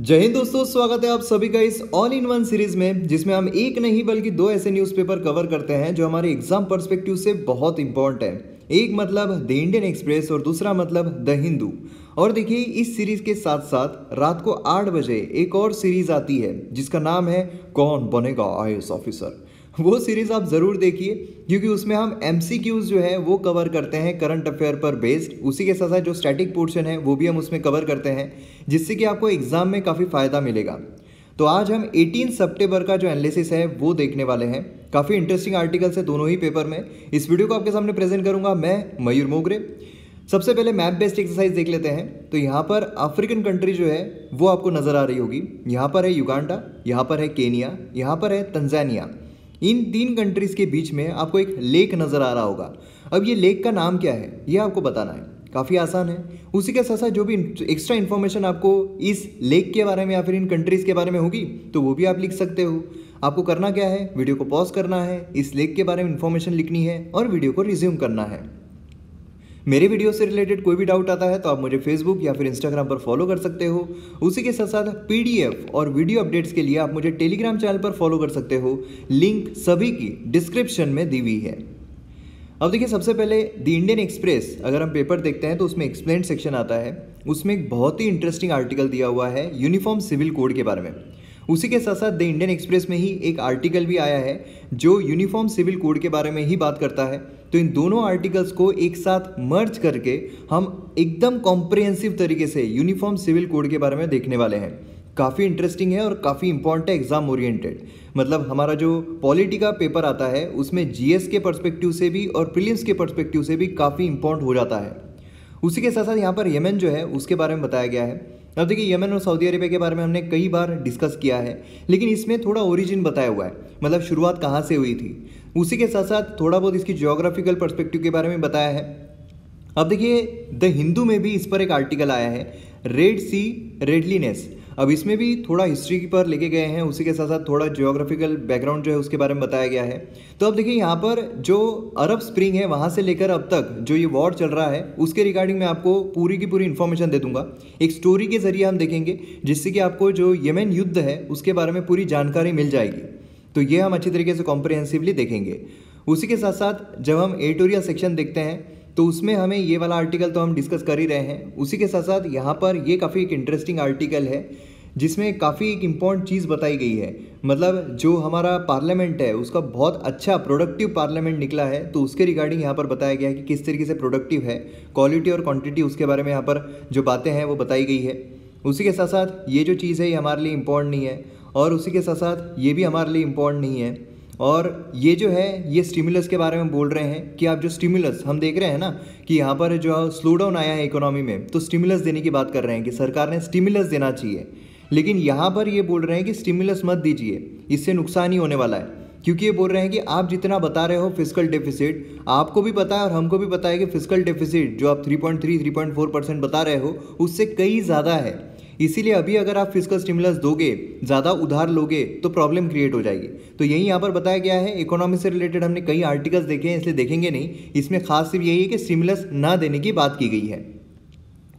जय हिंद दोस्तों, स्वागत है आप सभी का इस ऑल इन वन सीरीज़ में, जिसमें हम एक नहीं बल्कि दो ऐसे न्यूज़पेपर कवर करते हैं जो हमारे एग्ज़ाम पर्सपेक्टिव से बहुत इंपॉर्टेंट है। एक मतलब द इंडियन एक्सप्रेस और दूसरा मतलब द हिंदू और देखिए, इस सीरीज़ के साथ साथ रात को आठ बजे एक और सीरीज़ आती है, जिसका नाम है कौन बनेगा आई ऑफिसर वो सीरीज़ आप ज़रूर देखिए, क्योंकि उसमें हम एम जो है, वो कवर करते हैं करंट अफेयर पर बेस्ड उसी के साथ साथ जो स्टैटिक पोर्शन है, वो भी हम उसमें कवर करते हैं, जिससे कि आपको एग्ज़ाम में काफ़ी फ़ायदा मिलेगा। तो आज हम 18 सितंबर का जो एनालिसिस है, वो देखने वाले हैं। काफ़ी इंटरेस्टिंग आर्टिकल्स है दोनों ही पेपर में। इस वीडियो को आपके सामने प्रेजेंट करूँगा मैं, मयूर मोगरे। सबसे पहले मैप बेस्ड एक्सरसाइज देख लेते हैं। तो यहाँ पर अफ्रीकन कंट्री जो है, वो आपको नज़र आ रही होगी। यहाँ पर है युगांडा यहाँ पर है केनिया यहाँ पर है तंजानिया इन तीन कंट्रीज़ के बीच में आपको एक लेक नज़र आ रहा होगा। अब ये लेक का नाम क्या है? ये आपको बताना है। काफ़ी आसान है। उसी के साथ साथ जो भी एक्स्ट्रा इन्फॉर्मेशन आपको इस लेक के बारे में या फिर इन कंट्रीज़ के बारे में होगी तो वो भी आप लिख सकते हो। आपको करना क्या है? वीडियो को पॉज करना है। इस लेक के बारे में इन्फॉर्मेशन लिखनी है और वीडियो को रिज्यूम करना है। मेरे वीडियो से रिलेटेड कोई भी डाउट आता है तो आप मुझे फेसबुक या फिर इंस्टाग्राम पर फॉलो कर सकते हो। उसी के साथ साथ पीडीएफ और वीडियो अपडेट्स के लिए आप मुझे टेलीग्राम चैनल पर फॉलो कर सकते हो। लिंक सभी की डिस्क्रिप्शन में दी हुई है। अब देखिए, सबसे पहले द इंडियन एक्सप्रेस अगर हम पेपर देखते हैं तो उसमें एक्सप्लेन सेक्शन आता है। उसमें एक बहुत ही इंटरेस्टिंग आर्टिकल दिया हुआ है यूनिफॉर्म सिविल कोड के बारे में। उसी के साथ साथ द इंडियन एक्सप्रेस में ही एक आर्टिकल भी आया है, जो यूनिफॉर्म सिविल कोड के बारे में ही बात करता है। तो इन दोनों आर्टिकल्स को एक साथ मर्ज करके हम एकदम कॉम्प्रिहेंसिव तरीके से यूनिफॉर्म सिविल कोड के बारे में देखने वाले हैं। काफ़ी इंटरेस्टिंग है और काफ़ी इंपॉर्टेंट है एग्ज़ाम ओरिएंटेड मतलब हमारा जो पॉलिटी का पेपर आता है, उसमें जीएस के परस्पेक्टिव से भी और प्रिलियम्स के परस्पेक्टिव से भी काफ़ी इंपॉर्टेंट हो जाता है। उसी के साथ साथ यहाँ पर यमन जो है, उसके बारे में बताया गया है। अब देखिए, यमन और सऊदी अरेबिया के बारे में हमने कई बार डिस्कस किया है, लेकिन इसमें थोड़ा ओरिजिन बताया हुआ है। मतलब शुरुआत कहाँ से हुई थी? उसी के साथ साथ थोड़ा बहुत इसकी जियोग्राफिकल परस्पेक्टिव के बारे में बताया है। अब देखिए द हिंदू में भी इस पर एक आर्टिकल आया है रेड सी रेडलीनेस अब इसमें भी थोड़ा हिस्ट्री पर लेके गए हैं, उसी के साथ साथ थोड़ा जियोग्राफिकल बैकग्राउंड जो है उसके बारे में बताया गया है। तो अब देखिए यहाँ पर जो अरब स्प्रिंग है, वहाँ से लेकर अब तक जो ये वॉर चल रहा है, उसके रिगार्डिंग मैं आपको पूरी की पूरी इन्फॉर्मेशन दे दूँगा। एक स्टोरी के ज़रिए हम देखेंगे, जिससे कि आपको जो यमन युद्ध है, उसके बारे में पूरी जानकारी मिल जाएगी। तो ये हम अच्छी तरीके से कॉम्प्रिहेंसिवली देखेंगे। उसी के साथ साथ जब हम एडिटोरियल सेक्शन देखते हैं तो उसमें हमें ये वाला आर्टिकल तो हम डिस्कस कर ही रहे हैं। उसी के साथ साथ यहाँ पर ये काफ़ी एक इंटरेस्टिंग आर्टिकल है, जिसमें काफ़ी एक इंपॉर्टेंट चीज़ बताई गई है। मतलब जो हमारा पार्लियामेंट है, उसका बहुत अच्छा प्रोडक्टिव पार्लियामेंट निकला है तो उसके रिगार्डिंग यहाँ पर बताया गया है कि किस तरीके से प्रोडक्टिव है क्वालिटी और क्वांटिटी उसके बारे में यहाँ पर जो बातें हैं वो बताई गई है। उसी के साथ साथ ये जो चीज़ है, ये हमारे लिए इंपॉर्टेंट नहीं है, और उसी के साथ साथ ये भी हमारे लिए इम्पोर्टेंट नहीं है। और ये जो है, ये स्टिमुलस के बारे में बोल रहे हैं कि आप जो स्टिमुलस हम देख रहे हैं ना कि यहाँ पर जो स्लो डाउन आया है इकोनॉमी में तो स्टिमुलस देने की बात कर रहे हैं कि सरकार ने स्टिमुलस देना चाहिए। लेकिन यहाँ पर ये बोल रहे हैं कि स्टिमुलस मत दीजिए, इससे नुकसान ही होने वाला है। क्योंकि ये बोल रहे हैं कि आप जितना बता रहे हो फ़िज़िकल डेफिसिट आपको भी पता है और हमको भी पता है कि फ़िज़िकल डेफिसिट जो आप 3.3 3.4 परसेंट बता रहे हो, उससे कई ज़्यादा है। इसीलिए अभी अगर आप फ़िज़िकल स्टिमुलस दोगे, ज़्यादा उधार लोगे तो प्रॉब्लम क्रिएट हो जाएगी। तो यही यहाँ पर बताया गया है इकोनॉमी से रिलेटेड हमने कई आर्टिकल्स देखे हैं, इसलिए देखेंगे नहीं। इसमें खास सिर्फ़ यही है कि स्टिमुलस ना देने की बात की गई है।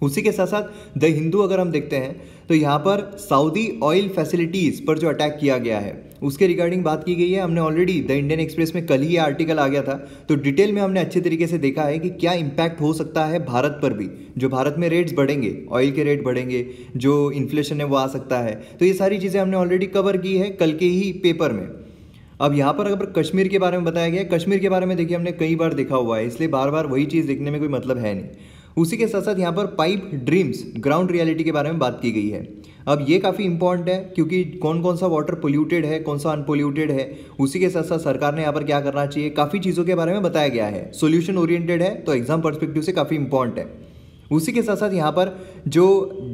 उसी के साथ साथ द हिंदू अगर हम देखते हैं तो यहाँ पर सऊदी ऑयल फैसिलिटीज़ पर जो अटैक किया गया है उसके रिगार्डिंग बात की गई है, हमने ऑलरेडी द इंडियन एक्सप्रेस में कल ही ये आर्टिकल आ गया था। तो डिटेल में हमने अच्छे तरीके से देखा है कि क्या इम्पैक्ट हो सकता है भारत पर भी। जो भारत में रेट्स बढ़ेंगे ऑयल के रेट बढ़ेंगे, जो इन्फ्लेशन है वो आ सकता है। तो ये सारी चीज़ें हमने ऑलरेडी कवर की है कल के ही पेपर में। अब यहाँ पर अगर कश्मीर के बारे में बताया गया, कश्मीर के बारे में देखिए, हमने कई बार देखा हुआ है, इसलिए बार बार वही चीज़ देखने में कोई मतलब है नहीं। उसी के साथ साथ यहाँ पर पाइप ड्रीम्स ग्राउंड रियलिटी के बारे में बात की गई है। अब ये काफ़ी इंपॉर्टेंट है, क्योंकि कौन कौन सा वाटर पोल्यूटेड है, कौन सा अनपोल्यूटेड है, उसी के साथ साथ सरकार ने यहाँ पर क्या करना चाहिए? काफ़ी चीज़ों के बारे में बताया गया है। सोल्यूशन ओरिएंटेड है तो एग्ज़ाम परस्पेक्टिव से काफ़ी इंपॉर्टेंट है। उसी के साथ साथ यहाँ पर जो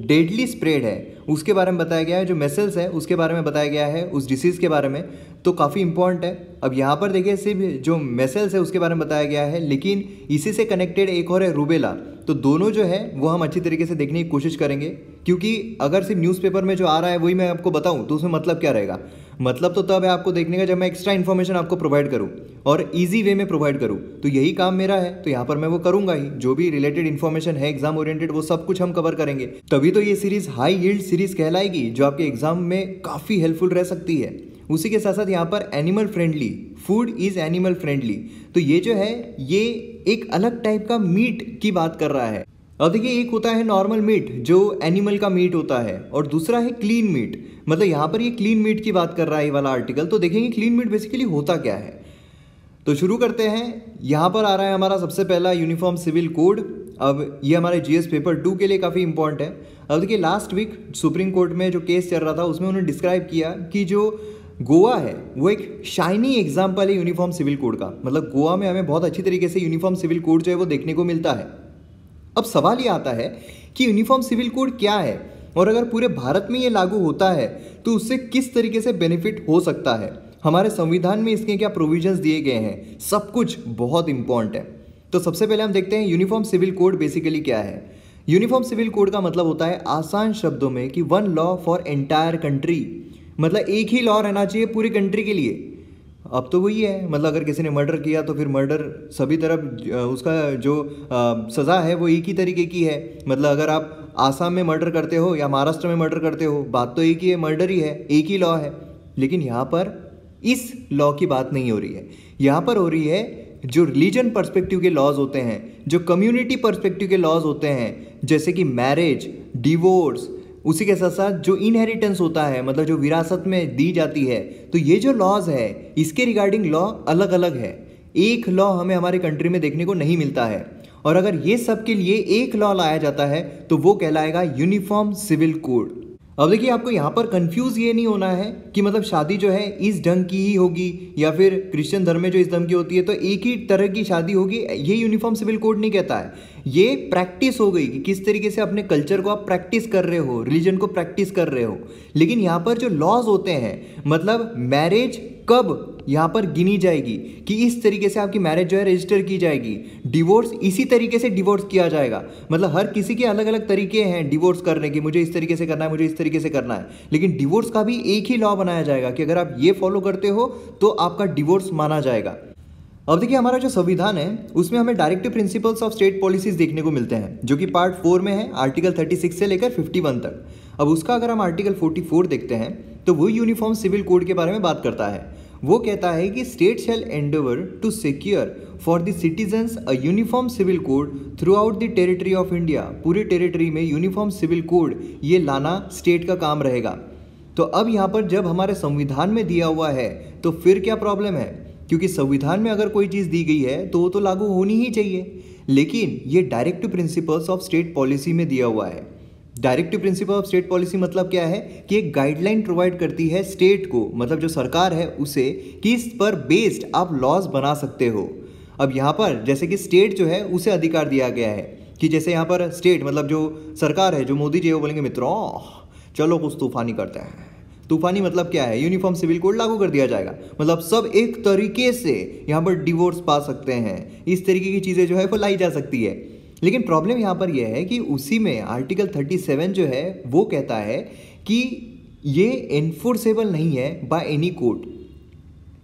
डेडली स्प्रेड है, उसके बारे में बताया गया है, जो मेसल्स है, उसके बारे में बताया गया है, उस डिसीज़ के बारे में। तो काफ़ी इंपॉर्टेंट है। अब यहाँ पर देखिए, सिर्फ़ जो मेसल्स है उसके बारे में बताया गया है, लेकिन इसी से कनेक्टेड एक और है रूबेला तो दोनों जो है, वो हम अच्छी तरीके से देखने की कोशिश करेंगे, क्योंकि अगर सिर्फ़ न्यूज़पेपर में जो आ रहा है, वही मैं आपको बताऊँ तो उसमें मतलब क्या रहेगा? मतलब तो तब है आपको देखने का, जब मैं एक्स्ट्रा इन्फॉर्मेशन आपको प्रोवाइड करूँ, और इजी वे में प्रोवाइड करूँ तो यही काम मेरा है तो यहाँ पर मैं वो करूँगा ही। जो भी रिलेटेड इन्फॉर्मेशन है एग्ज़ाम ओरिएंटेड वो सब कुछ हम कवर करेंगे। तभी तो ये सीरीज़ हाई यील्ड सीरीज़ कहलाएगी, जो आपके एग्ज़ाम में काफ़ी हेल्पफुल रह सकती है। उसी के साथ साथ यहाँ पर animal friendly food is animal friendly तो ये जो है, ये एक अलग टाइप का मीट की बात कर रहा है। अब देखिए, एक होता है नॉर्मल मीट जो एनिमल का मीट होता है, और दूसरा है क्लीन मीट मतलब यहाँ पर ये क्लीन मीट की बात कर रहा है ये वाला आर्टिकल तो देखेंगे क्लीन मीट बेसिकली होता क्या है। तो शुरू करते हैं। यहाँ पर आ रहा है हमारा सबसे पहला यूनिफॉर्म सिविल कोड अब ये हमारे जीएस पेपर टू के लिए काफ़ी इंपॉर्टेंट है। अब देखिए लास्ट वीक सुप्रीम कोर्ट में जो केस चल रहा था, उसमें उन्होंने डिस्क्राइब किया कि जो गोवा है। वो एक शाइनी एग्ज़ाम्पल है यूनिफॉर्म सिविल कोड का। मतलब गोवा में हमें बहुत अच्छी तरीके से यूनिफॉर्म सिविल कोड जो है वो देखने को मिलता है। अब सवाल ये आता है कि यूनिफॉर्म सिविल कोड क्या है? और अगर पूरे भारत में ये लागू होता है तो उससे किस तरीके से बेनिफिट हो सकता है? हमारे संविधान में इसके क्या प्रोविजंस दिए गए हैं? सब कुछ बहुत इंपॉर्टेंट है। तो सबसे पहले हम देखते हैं यूनिफॉर्म सिविल कोड बेसिकली क्या है। यूनिफॉर्म सिविल कोड का मतलब होता है आसान शब्दों में कि one law for entire country मतलब एक ही लॉ रहना चाहिए पूरी कंट्री के लिए। अब तो वही है मतलब अगर किसी ने मर्डर किया तो फिर मर्डर सभी तरफ़ उसका जो सज़ा है वो एक ही तरीके की है। मतलब अगर आप आसाम में मर्डर करते हो या महाराष्ट्र में मर्डर करते हो, बात तो एक ही है मर्डर ही है, एक ही लॉ है। लेकिन यहाँ पर इस लॉ की बात नहीं हो रही है। यहाँ पर हो रही है जो रिलीजन पर्सपेक्टिव के लॉज होते हैं, जो कम्युनिटी पर्सपेक्टिव के लॉज होते हैं, जैसे कि मैरिज डिवोर्स उसी के साथ साथ जो इनहेरिटेंस होता है मतलब जो विरासत में दी जाती है तो ये जो लॉज है, इसके रिगार्डिंग लॉ अलग अलग है। एक लॉ हमें हमारे कंट्री में देखने को नहीं मिलता है। और अगर ये सब के लिए एक लॉ लाया जाता है तो वो कहलाएगा यूनिफॉर्म सिविल कोड अब देखिए, आपको यहाँ पर कंफ्यूज ये नहीं होना है कि मतलब शादी जो है, इस ढंग की ही होगी या फिर क्रिश्चियन धर्म में जो इस ढंग की होती है तो एक ही तरह की शादी होगी, ये यूनिफॉर्म सिविल कोड नहीं कहता है। ये प्रैक्टिस हो गई कि किस तरीके से अपने कल्चर को आप प्रैक्टिस कर रहे हो रिलीजन को प्रैक्टिस कर रहे हो। लेकिन यहाँ पर जो लॉज होते हैं मतलब मैरिज कब यहाँ पर गिनी जाएगी, कि इस तरीके से आपकी मैरिज जो है रजिस्टर की जाएगी। डिवोर्स इसी तरीके से डिवोर्स किया जाएगा। मतलब हर किसी के अलग अलग तरीके हैं डिवोर्स करने के, मुझे इस तरीके से करना है, मुझे इस तरीके से करना है। लेकिन डिवोर्स का भी एक ही लॉ बनाया जाएगा, कि अगर आप ये फॉलो करते हो तो आपका डिवोर्स माना जाएगा। अब देखिए, हमारा जो संविधान है, उसमें हमें directive principles of state policies देखने को मिलते हैं, जो कि पार्ट फोर में है आर्टिकल 36 से लेकर 51 तक। अब उसका अगर हम आर्टिकल 44 देखते हैं तो वो यूनिफॉर्म सिविल कोड के बारे में बात करता है। वो कहता है कि state shall endeavour to secure for the citizens a uniform civil code throughout the territory of India पूरे टेरिटरी में यूनिफॉर्म सिविल कोड ये लाना स्टेट का काम रहेगा। तो अब यहाँ पर जब हमारे संविधान में दिया हुआ है तो फिर क्या प्रॉब्लम है? क्योंकि संविधान में अगर कोई चीज़ दी गई है तो वो तो लागू होनी ही चाहिए। लेकिन ये direct principles of state policy में दिया हुआ है। Directive principle of state policy मतलब क्या है? कि एक गाइडलाइन प्रोवाइड करती है स्टेट को मतलब जो सरकार है उसे, कि इस पर बेस्ड आप लॉज बना सकते हो। अब यहाँ पर, जैसे कि स्टेट जो है, उसे अधिकार दिया गया है। कि जैसे यहाँ पर स्टेट मतलब जो सरकार है, जो मोदी जी वो बोलेंगे, मित्रों, चलो कुछ तूफानी करते हैं। तूफानी मतलब क्या है? यूनिफॉर्म सिविल कोड लागू कर दिया जाएगा। मतलब सब एक तरीके से यहाँ पर डिवोर्स पा सकते हैं। इस तरीके की चीज़ें जो है वो लाई जा सकती है। लेकिन प्रॉब्लम यहाँ पर यह है कि उसी में आर्टिकल 37 जो है, वो कहता है कि ये एनफोर्सेबल नहीं है बाय एनी कोर्ट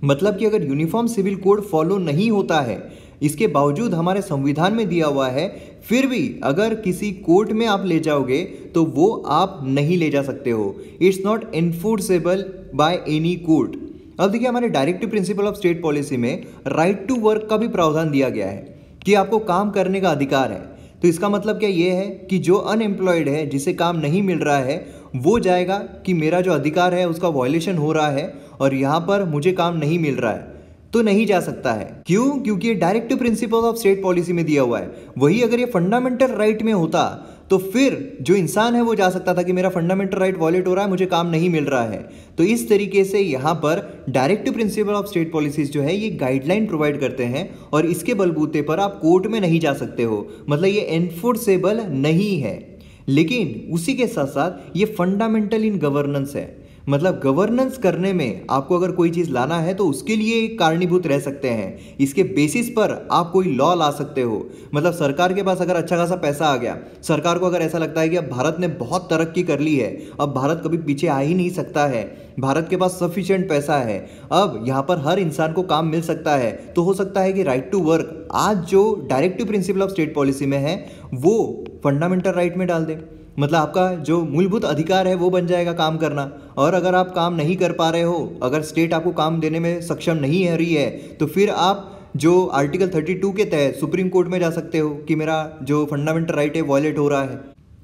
मतलब कि अगर यूनिफॉर्म सिविल कोड फॉलो नहीं होता है, इसके बावजूद हमारे संविधान में दिया हुआ है, फिर भी अगर किसी कोर्ट में आप ले जाओगे तो वो आप नहीं ले जा सकते हो. It's not enforceable by any court अब देखिए हमारे directive principle of state policy में राइट टू वर्क का भी प्रावधान दिया गया है कि आपको काम करने का अधिकार है. तो इसका मतलब क्या ये है कि जो अनएम्प्लॉयड है, जिसे काम नहीं मिल रहा है, वो जाएगा कि मेरा जो अधिकार है, उसका वॉयलेशन हो रहा है और यहाँ पर मुझे काम नहीं मिल रहा है। तो नहीं जा सकता है। क्यों? क्योंकि ये direct principle of state policy में दिया हुआ है। वही अगर ये फंडामेंटल राइट में होता तो फिर जो इंसान है वो जा सकता था कि मेरा फंडामेंटल राइट वॉलेट हो रहा है, मुझे काम नहीं मिल रहा है। तो इस तरीके से यहाँ पर directive principle of state policies जो है, ये गाइडलाइन प्रोवाइड करते हैं और इसके बलबूते पर आप कोर्ट में नहीं जा सकते हो। मतलब ये एनफोर्सेबल नहीं है। लेकिन उसी के साथ साथ ये फंडामेंटल इन गवर्नेंस है। मतलब गवर्नेंस करने में आपको अगर कोई चीज़ लाना है तो उसके लिए कारणीभूत रह सकते हैं। इसके बेसिस पर आप कोई लॉ ला सकते हो। मतलब सरकार के पास अगर अच्छा खासा पैसा आ गया, सरकार को अगर ऐसा लगता है कि अब भारत ने बहुत तरक्की कर ली है, अब भारत कभी पीछे आ ही नहीं सकता है, भारत के पास सफिशियंट पैसा है, अब यहाँ पर हर इंसान को काम मिल सकता है तो हो सकता है कि राइट टू वर्क आज जो directive principle of state policy में है, वो फंडामेंटल राइट में डाल दे। मतलब आपका जो मूलभूत अधिकार है वो बन जाएगा काम करना। और अगर आप काम नहीं कर पा रहे हो, अगर स्टेट आपको काम देने में सक्षम नहीं है, रही है तो फिर आप जो आर्टिकल 32 के तहत सुप्रीम कोर्ट में जा सकते हो कि मेरा जो फंडामेंटल राइट है वॉयलेट हो रहा है।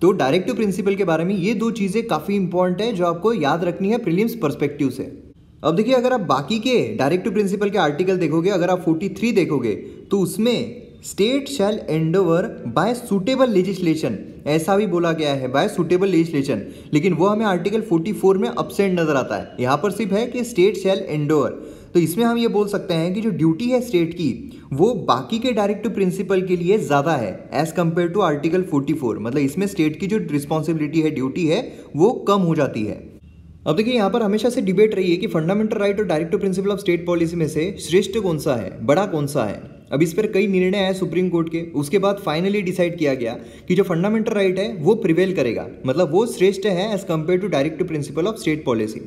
तो डायरेक्टिव प्रिंसिपल के बारे में ये दो चीज़ें काफ़ी इंपॉर्टेंट है जो आपको याद रखनी है प्रीलिम्स परस्पेक्टिव से। अब देखिए, अगर आप बाकी के डायरेक्टिव प्रिंसिपल के आर्टिकल देखोगे, अगर आप 43 देखोगे तो उसमें state shall endeavour by suitable legislation ऐसा भी बोला गया है बाय सुटेबल लेजिस्लेशन लेकिन वो हमें आर्टिकल 44 में अपसेंट नज़र आता है। यहाँ पर सिर्फ़ है कि स्टेट शैल एंडोवर तो इसमें हम ये बोल सकते हैं कि जो ड्यूटी है स्टेट की, वो बाकी के डायरेक्टिव प्रिंसिपल के लिए ज़्यादा है एज कंपेयर टू आर्टिकल 44 मतलब इसमें स्टेट की जो रिस्पॉन्सिबिलिटी है ड्यूटी है, वो कम हो जाती है। अब देखिए, यहाँ पर हमेशा से डिबेट रही है कि फंडामेंटल राइट और directive principle of state policy में से श्रेष्ठ कौन सा है, बड़ा कौन सा है। अब इस पर कई निर्णय आए सुप्रीम कोर्ट के। उसके बाद फाइनली डिसाइड किया गया कि जो फंडामेंटल राइट है, वो प्रिवेल करेगा। मतलब वो श्रेष्ठ है as compared to directive principle of state policy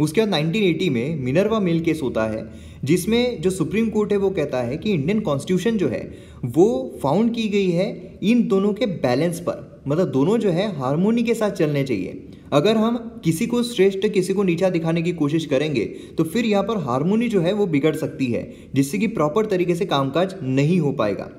उसके बाद 1980 में मिनरवा मेल केस होता है, जिसमें जो सुप्रीम कोर्ट है, वो कहता है कि इंडियन कॉन्स्टिट्यूशन जो है, वो फाउंड की गई है इन दोनों के बैलेंस पर। मतलब दोनों जो है हारमोनी के साथ चलने चाहिए। अगर हम किसी को श्रेष्ठ, किसी को नीचा दिखाने की कोशिश करेंगे तो फिर यहाँ पर हारमोनी जो है वो बिगड़ सकती है, जिससे कि प्रॉपर तरीके से कामकाज नहीं हो पाएगा।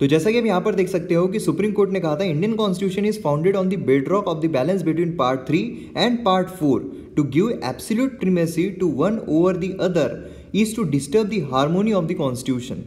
तो जैसा कि आप यहाँ पर देख सकते हो कि सुप्रीम कोर्ट ने कहा था Indian constitution is founded on the bedrock of the balance between part three and part four to give absolute primacy to one over the other is to disturb the harmony of the constitution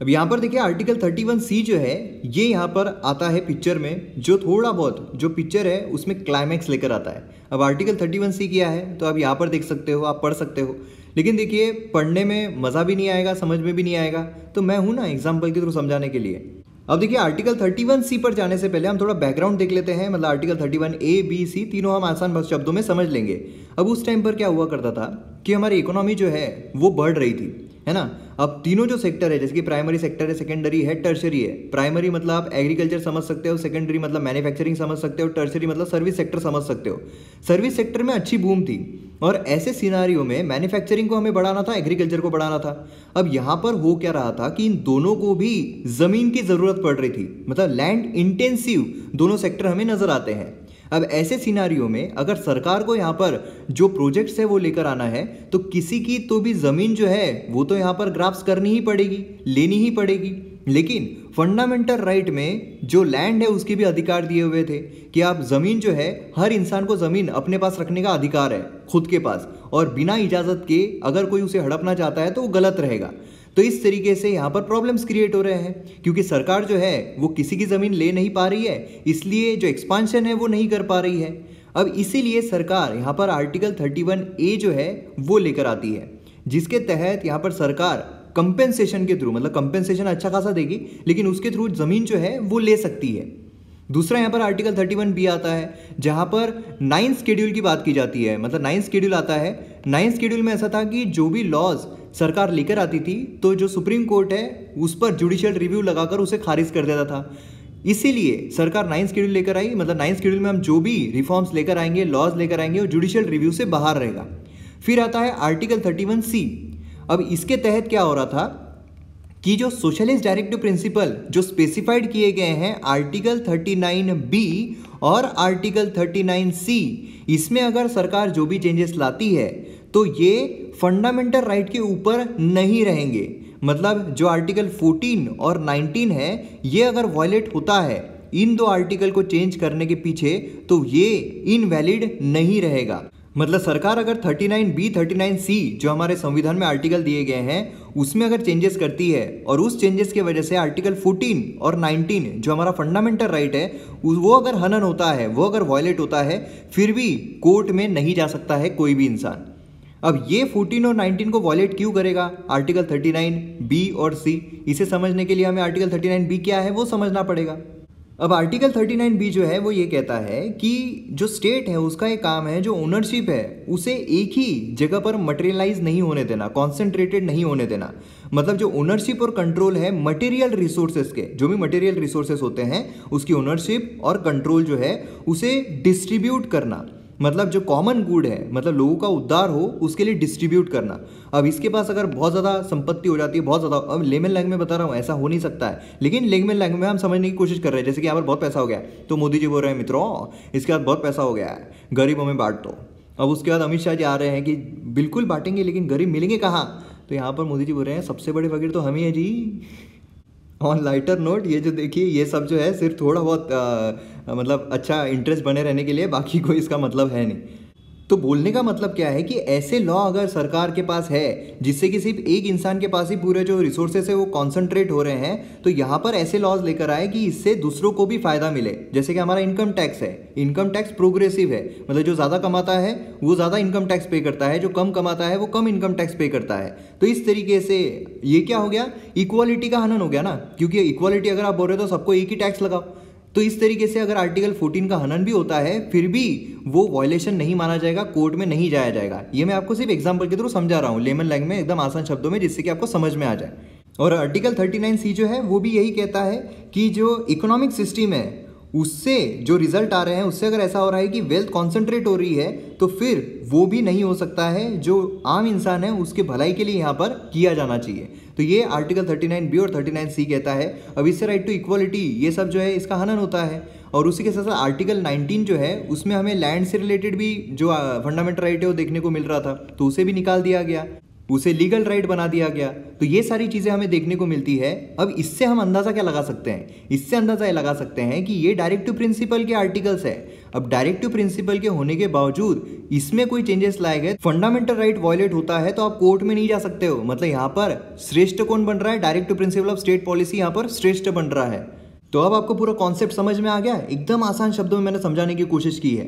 अब यहाँ पर देखिए article 31 सी जो है, ये यहाँ पर आता है पिक्चर में, जो थोड़ा बहुत, जो पिक्चर है, उसमें क्लाइमैक्स लेकर आता है। अब आर्टिकल 31 सी क्या है तो आप यहाँ पर देख सकते हो, आप पढ़ सकते हो। लेकिन देखिए, पढ़ने में मज़ा भी नहीं आएगा, समझ में भी नहीं आएगा। तो मैं हूँ ना एग्ज़ाम्पल के थ्रू समझाने के लिए। अब देखिए आर्टिकल 31 सी पर जाने से पहले हम थोड़ा बैकग्राउंड देख लेते हैं मतलब आर्टिकल 31 ए बी सी तीनों हम आसान शब्दों में समझ लेंगे। अब उस टाइम पर क्या हुआ करता था कि हमारी इकोनॉमी जो है, वो बढ़ रही थी। है ना? अब तीनों जो सेक्टर है, जैसे कि प्राइमरी सेक्टर है सेकेंडरी है टर्शरी है। प्राइमरी मतलब आप एग्रीकल्चर समझ सकते हो सेकेंडरी मतलब मैन्युफैक्चरिंग समझ सकते हो टर्शरी मतलब सर्विस सेक्टर समझ सकते हो। सर्विस सेक्टर में अच्छी बूम थी और ऐसे सिनारियों में मैन्युफैक्चरिंग को हमें बढ़ाना था एग्रीकल्चर को बढ़ाना था। अब यहाँ पर हो क्या रहा था कि इन दोनों को भी ज़मीन की ज़रूरत पड़ रही थी। मतलब लैंड इंटेंसिव दोनों सेक्टर हमें नज़र आते हैं। अब ऐसे सिनारियों में अगर सरकार को यहाँ पर जो प्रोजेक्ट्स है वो लेकर आना है तो किसी की तो भी ज़मीन जो है, वो तो यहाँ पर ग्राफ्स करनी ही पड़ेगी, लेनी ही पड़ेगी। लेकिन फंडामेंटल राइट में जो लैंड है, उसके भी अधिकार दिए हुए थे कि आप ज़मीन जो है, हर इंसान को ज़मीन अपने पास रखने का अधिकार है, खुद के पास। और बिना इजाज़त के अगर कोई उसे हड़पना चाहता है तो वो गलत रहेगा। तो इस तरीके से यहाँ पर प्रॉब्लम्स क्रिएट हो रहे हैं, क्योंकि सरकार जो है, वो किसी की ज़मीन ले नहीं पा रही है, इसलिए जो एक्सपांशन है, वो नहीं कर पा रही है। अब इसीलिए सरकार यहाँ पर आर्टिकल 31 ए जो है, वो लेकर आती है, जिसके तहत यहाँ पर सरकार कंपेंसेशन के थ्रू मतलब कंपेंसेशन अच्छा खासा देगी, लेकिन उसके थ्रू ज़मीन जो है, वो ले सकती है। दूसरा यहाँ पर आर्टिकल 31 बी आता है, जहाँ पर नाइन्थ स्केड्यूल की बात की जाती है मतलब नाइन्थ स्केड्यूल आता है। नाइन्थ स्केड्यूल में ऐसा था कि जो भी लॉज सरकार लेकर आती थी तो जो सुप्रीम कोर्ट है, उस पर जुडिशियल रिव्यू लगाकर उसे खारिज कर देता था। इसीलिए सरकार नाइन्थ शेड्यूल लेकर आई मतलब नाइन्थ शेड्यूल में हम जो भी रिफॉर्म्स लेकर आएँगे लॉज लेकर आएँगे, वो जुडिशियल रिव्यू से बाहर रहेगा। फिर आता है आर्टिकल थर्टी वन सी अब इसके तहत क्या हो रहा था कि जो सोशलिस्ट डायरेक्टिव प्रिंसिपल जो स्पेसिफाइड किए गए हैं आर्टिकल 39 बी और आर्टिकल 39 सी इसमें अगर सरकार जो भी चेंजेस लाती है तो ये फंडामेंटल राइट के ऊपर नहीं रहेंगे। मतलब जो आर्टिकल 14 और 19 है, ये अगर वॉयलेट होता है, इन दो आर्टिकल को चेंज करने के पीछे तो ये इनवैलिड नहीं रहेगा। मतलब सरकार अगर 39 बी 39 सी, जो हमारे संविधान में आर्टिकल दिए गए हैं, उसमें अगर चेंजेस करती है, और उस चेंजेस की वजह से आर्टिकल 14 और 19 जो हमारा फंडामेंटल राइट है वो अगर हनन होता है, वो अगर वॉयलेट होता है, फिर भी कोर्ट में नहीं जा सकता है कोई भी इंसान। अब ये 14 और 19 को वॉलेट क्यों करेगा? आर्टिकल 39 बी और सी इसे समझने के लिए हमें आर्टिकल 39 बी क्या है, वो समझना पड़ेगा। अब आर्टिकल 39 बी जो है, वो ये कहता है कि जो स्टेट है, उसका एक काम है, जो ओनरशिप है, उसे एक ही जगह पर मटेरियलाइज नहीं होने देना कॉन्सेंट्रेटेड नहीं होने देना। मतलब जो ओनरशिप और कंट्रोल है मटेरियल रिसोर्सेज के, जो भी मटेरियल रिसोर्सेज होते हैं, उसकी ओनरशिप और कंट्रोल जो है, उसे डिस्ट्रीब्यूट करना। मतलब जो कॉमन गुड है मतलब लोगों का उद्धार हो, उसके लिए डिस्ट्रीब्यूट करना। अब इसके पास अगर बहुत ज़्यादा संपत्ति हो जाती है, बहुत ज़्यादा, अब लेमन लैंग में बता रहा हूँ, ऐसा हो नहीं सकता है। लेकिन लेमन लैंग में हम समझने की कोशिश कर रहे हैं, जैसे कि यहाँ पर बहुत पैसा हो गया तो मोदी जी बोल रहे हैं, मित्रों, इसके बाद बहुत पैसा हो गया है, गरीबों में बांट दो। अब उसके बाद अमित शाह जी आ रहे हैं कि, बिल्कुल बांटेंगे, लेकिन गरीब मिलेंगे कहाँ? तो यहाँ पर मोदी जी बोल रहे हैं, सबसे बड़े फकीर तो हम ही है जी। ऑन लाइटर नोट ये जो देखिए ये सब जो है सिर्फ़ थोड़ा बहुत आ, मतलब अच्छा इंटरेस्ट बने रहने के लिए बाकी कोई इसका मतलब है नहीं। तो बोलने का मतलब क्या है कि ऐसे लॉ अगर सरकार के पास है, जिससे कि सिर्फ़ एक इंसान के पास ही पूरे जो रिसोर्सेस है वो कॉन्सेंट्रेट हो रहे हैं तो यहाँ पर ऐसे लॉज लेकर आए कि इससे दूसरों को भी फ़ायदा मिले। जैसे कि हमारा इनकम टैक्स है। इनकम टैक्स प्रोग्रेसिव है। मतलब जो ज़्यादा कमाता है, वो ज़्यादा इनकम टैक्स पे करता है, जो कम कमाता है, वो कम इनकम टैक्स पे करता है। तो इस तरीके से ये क्या हो गया? इक्वालिटी का हनन हो गया ना? क्योंकि इक्वालिटी अगर आप बोल रहे हो तो सबको एक ही टैक्स लगाओ। तो इस तरीके से अगर आर्टिकल 14 का हनन भी होता है, फिर भी वो वॉयलेशन नहीं माना जाएगा कोर्ट में नहीं जाया जाएगा। ये मैं आपको सिर्फ़ एग्ज़ाम्पल के थ्रू समझा रहा हूँ लेमन लैंग में एकदम आसान शब्दों में, जिससे कि आपको समझ में आ जाए। और आर्टिकल 39 सी जो है, वो भी यही कहता है कि जो इकोनॉमिक सिस्टम है उससे जो रिज़ल्ट आ रहे हैं, उससे अगर ऐसा हो रहा है कि वेल्थ कॉन्सेंट्रेट हो रही है तो फिर वो भी नहीं हो सकता है जो आम इंसान है, उसके भलाई के लिए यहाँ पर किया जाना चाहिए। तो ये आर्टिकल 39 बी और 39 सी कहता है। अब इससे राइट टू इक्वलिटी ये सब जो है, इसका हनन होता है। और उसी के साथ साथ आर्टिकल 19 जो है, उसमें हमें लैंड से रिलेटेड भी जो फंडामेंटल राइट है, वो देखने को मिल रहा था तो उसे भी निकाल दिया गया। उसे लीगल राइट बना दिया गया। तो ये सारी चीज़ें हमें देखने को मिलती है। अब इससे हम अंदाज़ा क्या लगा सकते हैं? इससे अंदाज़ा ये लगा सकते हैं कि ये डायरेक्टिव प्रिंसिपल के आर्टिकल्स है। अब डायरेक्टिव प्रिंसिपल के होने के बावजूद इसमें कोई चेंजेस लाए गए फंडामेंटल राइट वॉयलेट होता है तो आप कोर्ट में नहीं जा सकते हो। मतलब यहाँ पर श्रेष्ठ कौन बन रहा है? Direct to principle of state policy यहाँ पर श्रेष्ठ बन रहा है। तो अब आपको पूरा कॉन्सेप्ट समझ में आ गया? एकदम आसान शब्दों में मैंने समझाने की कोशिश की है।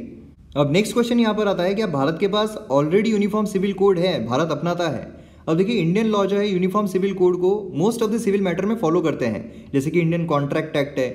अब नेक्स्ट क्वेश्चन यहाँ पर आता है क्या भारत के पास ऑलरेडी यूनिफॉर्म सिविल कोड है, भारत अपनाता है। अब देखिए इंडियन लॉ जो है यूनिफॉर्म सिविल कोड को most of the civil matter में फॉलो करते हैं। जैसे कि इंडियन कॉन्ट्रैक्ट एक्ट है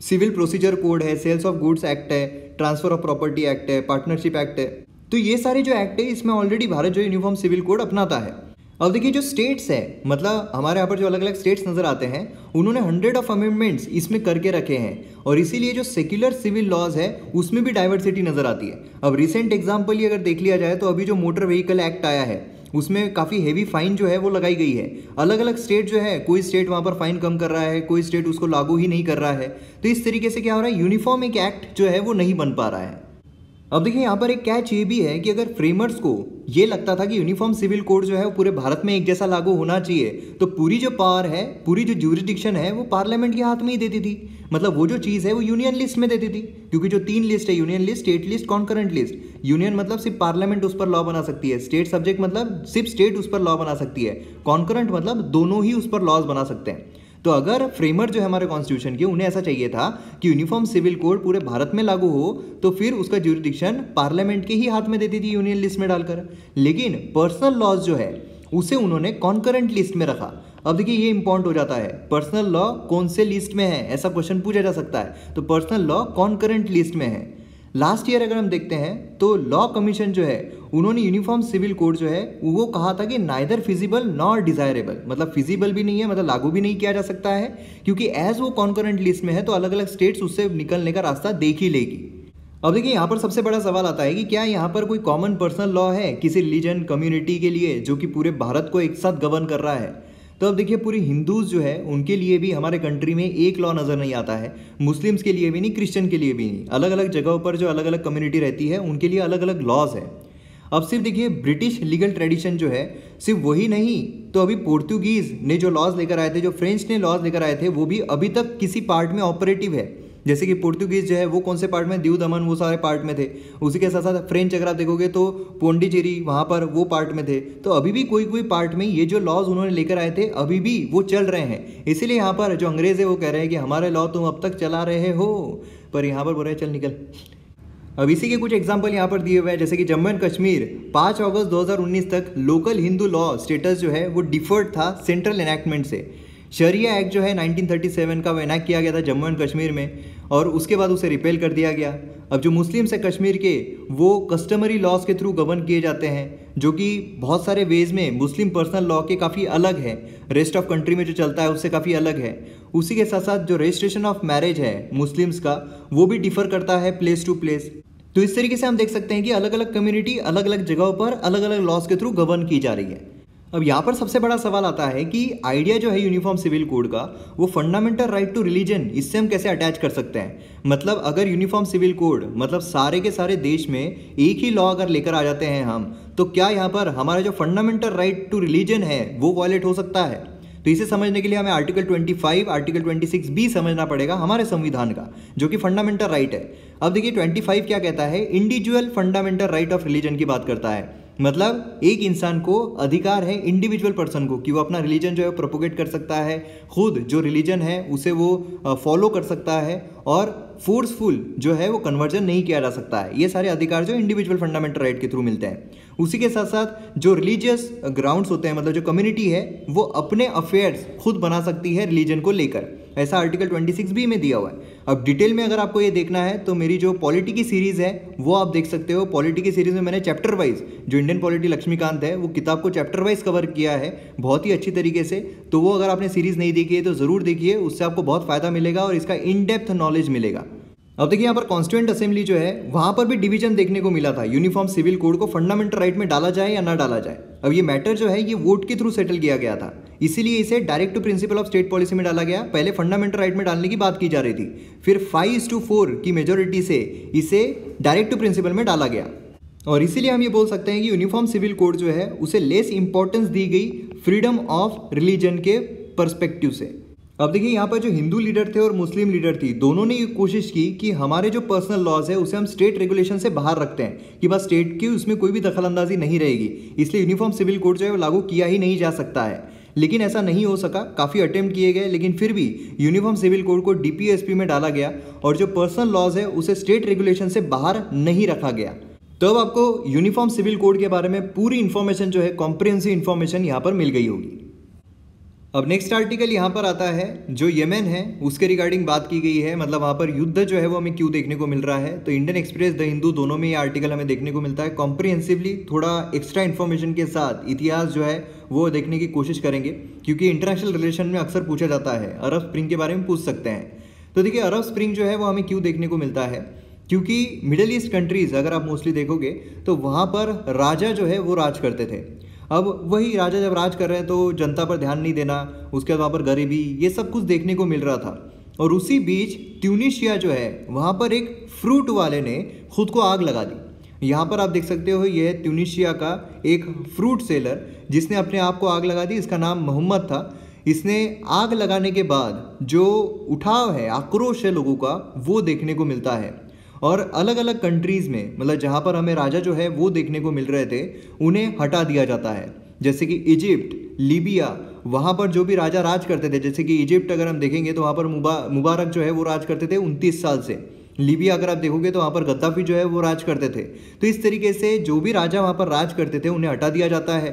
सिविल प्रोसीजर कोड है सेल्स ऑफ़ गुड्स एक्ट है ट्रांसफ़र ऑफ़ प्रॉपर्टी एक्ट है पार्टनरशिप एक्ट है। तो ये सारे जो एक्ट है, इसमें ऑलरेडी भारत जो यूनिफॉर्म सिविल कोड अपनाता है। अब देखिए जो स्टेट्स है मतलब हमारे यहाँ पर जो अलग अलग स्टेट्स नज़र आते हैं, उन्होंने हंड्रेड ऑफ़ अमेंडमेंट्स इसमें करके रखे हैं। और इसीलिए जो सेक्युलर सिविल लॉज है, उसमें भी डाइवर्सिटी नज़र आती है। अब रिसेंट एग्ज़ाम्पल ही अगर देख लिया जाए तो अभी जो मोटर व्हीकल एक्ट आया है, उसमें काफ़ी हेवी फाइन जो है वो लगाई गई है। अलग अलग स्टेट जो है, कोई स्टेट वहाँ पर फाइन कम कर रहा है, कोई स्टेट उसको लागू ही नहीं कर रहा है। तो इस तरीके से क्या हो रहा है यूनिफॉर्म एक एक्ट जो है वो नहीं बन पा रहा है। अब देखिए, यहाँ पर एक कैच ये भी है कि अगर फ्रेमर्स को ये लगता था कि यूनिफॉर्म सिविल कोड जो है वो पूरे भारत में एक जैसा लागू होना चाहिए तो पूरी जो पावर है, पूरी जो ज्यूरिडिक्शन है, वो पार्लियामेंट के हाथ में ही देती थी। मतलब वो जो चीज़ है, वो यूनियन लिस्ट में देती थी, क्योंकि जो तीन लिस्ट है union list state list concurrent list union मतलब सिर्फ़ पार्लियामेंट उस पर लॉ बना सकती है स्टेट सब्जेक्ट मतलब सिर्फ़ स्टेट उस पर लॉ बना सकती है कॉन्करेंट मतलब दोनों ही उस पर लॉज बना सकते हैं। तो अगर फ्रेमर जो है हमारे कॉन्स्टिट्यूशन के, उन्हें ऐसा चाहिए था कि यूनिफॉर्म सिविल कोड पूरे भारत में लागू हो तो फिर उसका ज्यूरिडिक्शन पार्लियामेंट के ही हाथ में देती थी यूनियन लिस्ट में डालकर। लेकिन पर्सनल लॉज जो है, उसे उन्होंने कॉन्करेंट लिस्ट में रखा। अब देखिए, ये इंपॉर्टेंट हो जाता है। पर्सनल लॉ कौन से लिस्ट में है? ऐसा क्वेश्चन पूछा जा सकता है। तो पर्सनल लॉ कॉन्करेंट लिस्ट में है। लास्ट ईयर अगर हम देखते हैं तो लॉ कमीशन जो है, उन्होंने यूनिफॉर्म सिविल कोड जो है, वो कहा था कि नाइदर फिजिबल नॉर डिजायरेबल मतलब फिजिबल भी नहीं है मतलब लागू भी नहीं किया जा सकता है, क्योंकि एज वो कॉन्करेंट लिस्ट में है तो अलग अलग स्टेट्स उससे निकलने का रास्ता देख ही लेगी। अब देखिए, यहाँ पर सबसे बड़ा सवाल आता है कि क्या यहाँ पर कोई कॉमन पर्सनल लॉ है, किसी रिलीजन कम्युनिटी के लिए, जो कि पूरे भारत को एक साथ गवर्न कर रहा है? तो अब देखिए, पूरी हिंदूज जो है, उनके लिए भी हमारे कंट्री में एक लॉ नज़र नहीं आता है। मुस्लिम्स के लिए भी नहीं क्रिश्चियन के लिए भी नहीं। अलग अलग जगहों पर जो अलग अलग कम्युनिटी रहती है, उनके लिए अलग अलग लॉज है। अब सिर्फ़ देखिए ब्रिटिश लीगल ट्रेडिशन जो है, सिर्फ़ वही नहीं तो अभी पोर्तुगीज़ ने जो लॉज लेकर आए थे, जो फ्रेंच ने लॉज लेकर आए थे, वो भी अभी तक किसी पार्ट में ऑपरेटिव है। जैसे कि पुर्तगीज जो है, वो कौन से पार्ट में? दीव दमन, वो सारे पार्ट में थे। उसी के साथ साथ फ्रेंच अगर आप देखोगे तो पोंडीचेरी वहाँ पर वो पार्ट में थे। तो अभी भी कोई कोई पार्ट में ये जो लॉज उन्होंने लेकर आए थे, अभी भी वो चल रहे हैं। इसीलिए यहाँ पर जो अंग्रेज़ है, वो कह रहे हैं कि हमारे लॉ तुम अब तक चला रहे हो। पर यहाँ पर बोल रहे चल निकल। अब इसी के कुछ एग्ज़ाम्पल यहाँ पर दिए हुए हैं। जैसे कि जम्मू एंड कश्मीर 5 अगस्त 2019 तक लोकल हिंदू लॉ स्टेटस जो है, वो डिफर्ड था सेंट्रल एनैक्टमेंट से। शरिया एक्ट जो है 1937 का वो इनैक्ट किया गया था जम्मू एंड कश्मीर में और उसके बाद उसे रिपेल कर दिया गया। अब जो मुस्लिम्स है कश्मीर के, वो कस्टमरी लॉज के थ्रू गवर्न किए जाते हैं, जो कि बहुत सारे वेज में मुस्लिम पर्सनल लॉ के काफ़ी अलग है। रेस्ट ऑफ़ कंट्री में जो चलता है, उससे काफ़ी अलग है। उसी के साथ साथ जो रजिस्ट्रेशन ऑफ़ मैरिज है मुस्लिम्स का, वो भी डिफर करता है प्लेस टू प्लेस तो इस तरीके से हम देख सकते हैं कि अलग अलग कम्युनिटी अलग अलग जगहों पर अलग अलग लॉज के थ्रू गवर्न की जा रही है। अब यहाँ पर सबसे बड़ा सवाल आता है कि आइडिया जो है यूनिफॉर्म सिविल कोड का, वो फंडामेंटल राइट टू रिलीजन, इससे हम कैसे अटैच कर सकते हैं? मतलब अगर यूनिफॉर्म सिविल कोड मतलब सारे के सारे देश में एक ही लॉ अगर लेकर आ जाते हैं हम तो क्या यहाँ पर हमारा जो फंडामेंटल राइट टू रिलीजन है, वो वॉयलेट हो सकता है? तो इसे समझने के लिए हमें आर्टिकल 25 आर्टिकल 26 भी समझना पड़ेगा हमारे संविधान का, जो कि फंडामेंटल राइट है। अब देखिए 25 क्या कहता है? Individual fundamental right of religion की बात करता है। मतलब एक इंसान को अधिकार है इंडिविजुअल पर्सन को, कि वो अपना रिलीजन जो है प्रोपोगेट कर सकता है, खुद जो रिलीजन है उसे वो फॉलो कर सकता है और फोर्सफुल जो है वो कन्वर्जन नहीं किया जा सकता है। ये सारे अधिकार जो इंडिविजुअल फंडामेंटल राइट के थ्रू मिलते हैं। उसी के साथ साथ जो रिलीजियस ग्राउंड्स होते हैं मतलब जो कम्युनिटी है, वो अपने अफेयर्स खुद बना सकती है रिलीजन को लेकर। ऐसा आर्टिकल 26 बी में दिया हुआ है। अब डिटेल में अगर आपको ये देखना है तो मेरी जो पॉलिटी की सीरीज़ है, वो आप देख सकते हो। पॉलिटी की सीरीज़ में मैंने चैप्टर वाइज जो इंडियन पॉलिटी लक्ष्मीकांत है, वो किताब को चैप्टर वाइज कवर किया है बहुत ही अच्छी तरीके से। तो वो अगर आपने सीरीज़ नहीं देखी है तो ज़रूर देखिए, उससे आपको बहुत फ़ायदा मिलेगा और इसका इन डेप्थ नॉलेज मिलेगा। अब देखिए, यहाँ पर कॉन्स्टिट्यूंट असेंबली जो है, वहाँ पर भी डिवीज़न देखने को मिला था। यूनिफॉर्म सिविल कोड को फंडामेंटल राइट में डाला जाए या ना डाला जाए। अब ये मैटर जो है, ये वोट के थ्रू सेटल किया गया था। इसीलिए इसे direct to principle of state policy में डाला गया। पहले फंडामेंटल राइट में डालने की बात की जा रही थी। फिर फाइव टू फोर की मेजोरिटी से इसे डायरेक्ट टू प्रिंसिपल में डाला गया। और इसीलिए हम ये बोल सकते हैं कि यूनिफॉर्म सिविल कोड जो है, उसे लेस इंपॉर्टेंस दी गई फ्रीडम ऑफ़ रिलीजन के परस्पेक्टिव से। अब देखिए, यहाँ पर जो हिंदू लीडर थे और मुस्लिम लीडर थी, दोनों ने ये कोशिश की कि हमारे जो पर्सनल लॉज है, उसे हम स्टेट रेगुलेशन से बाहर रखते हैं, कि बस स्टेट की उसमें कोई भी दखल अंदाजी नहीं रहेगी। इसलिए यूनिफॉर्म सिविल कोड जो है, वो लागू किया ही नहीं जा सकता है। लेकिन ऐसा नहीं हो सका, काफ़ी अटेम्प्ट किए गए, लेकिन फिर भी यूनिफॉर्म सिविल कोड को डीपीएसपी में डाला गया और जो पर्सनल लॉज है, उसे स्टेट रेगुलेशन से बाहर नहीं रखा गया। तो अब आपको यूनिफॉर्म सिविल कोड के बारे में पूरी इन्फॉर्मेशन जो है कॉम्प्रिहेंसिव इन्फॉर्मेशन यहाँ पर मिल गई होगी। अब नेक्स्ट आर्टिकल यहाँ पर आता है, जो यमन है, उसके रिगार्डिंग बात की गई है। मतलब वहाँ पर युद्ध जो है वो हमें क्यों देखने को मिल रहा है? तो इंडियन एक्सप्रेस द हिंदू दोनों में ये आर्टिकल हमें देखने को मिलता है। कॉम्प्रिहेंसिवली थोड़ा एक्स्ट्रा इन्फॉर्मेशन के साथ इतिहास जो है वो देखने की कोशिश करेंगे, क्योंकि इंटरनेशनल रिलेशन में अक्सर पूछा जाता है। अरब स्प्रिंग के बारे में पूछ सकते हैं। तो देखिए अरब स्प्रिंग जो है वो हमें क्यों देखने को मिलता है? क्योंकि मिडल ईस्ट कंट्रीज़ अगर आप मोस्टली देखोगे तो वहाँ पर राजा जो है वो राज करते थे। अब वही राजा जब राज कर रहे हैं तो जनता पर ध्यान नहीं देना, उसके बाद वहाँ पर गरीबी, ये सब कुछ देखने को मिल रहा था। और उसी बीच ट्यूनिशिया जो है, वहाँ पर एक फ्रूट वाले ने खुद को आग लगा दी। यहाँ पर आप देख सकते हो, यह ट्यूनिशिया का एक फ्रूट सेलर, जिसने अपने आप को आग लगा दी, इसका नाम मोहम्मद था। इसने आग लगाने के बाद जो उठाव है, आक्रोश है लोगों का, वो देखने को मिलता है। और अलग अलग कंट्रीज़ में मतलब जहाँ पर हमें राजा जो है, वो देखने को मिल रहे थे, उन्हें हटा दिया जाता है। जैसे कि इजिप्ट लीबिया वहाँ पर जो भी राजा राज करते थे, जैसे कि इजिप्ट अगर हम देखेंगे तो वहाँ पर मुबा, मुबारक जो है, वो राज करते थे उनतीस साल से। लीबिया अगर आप देखोगे तो वहाँ पर गद्दाफी जो है, वो राज करते थे। तो इस तरीके से जो भी राजा वहाँ पर राज करते थे, उन्हें हटा दिया जाता है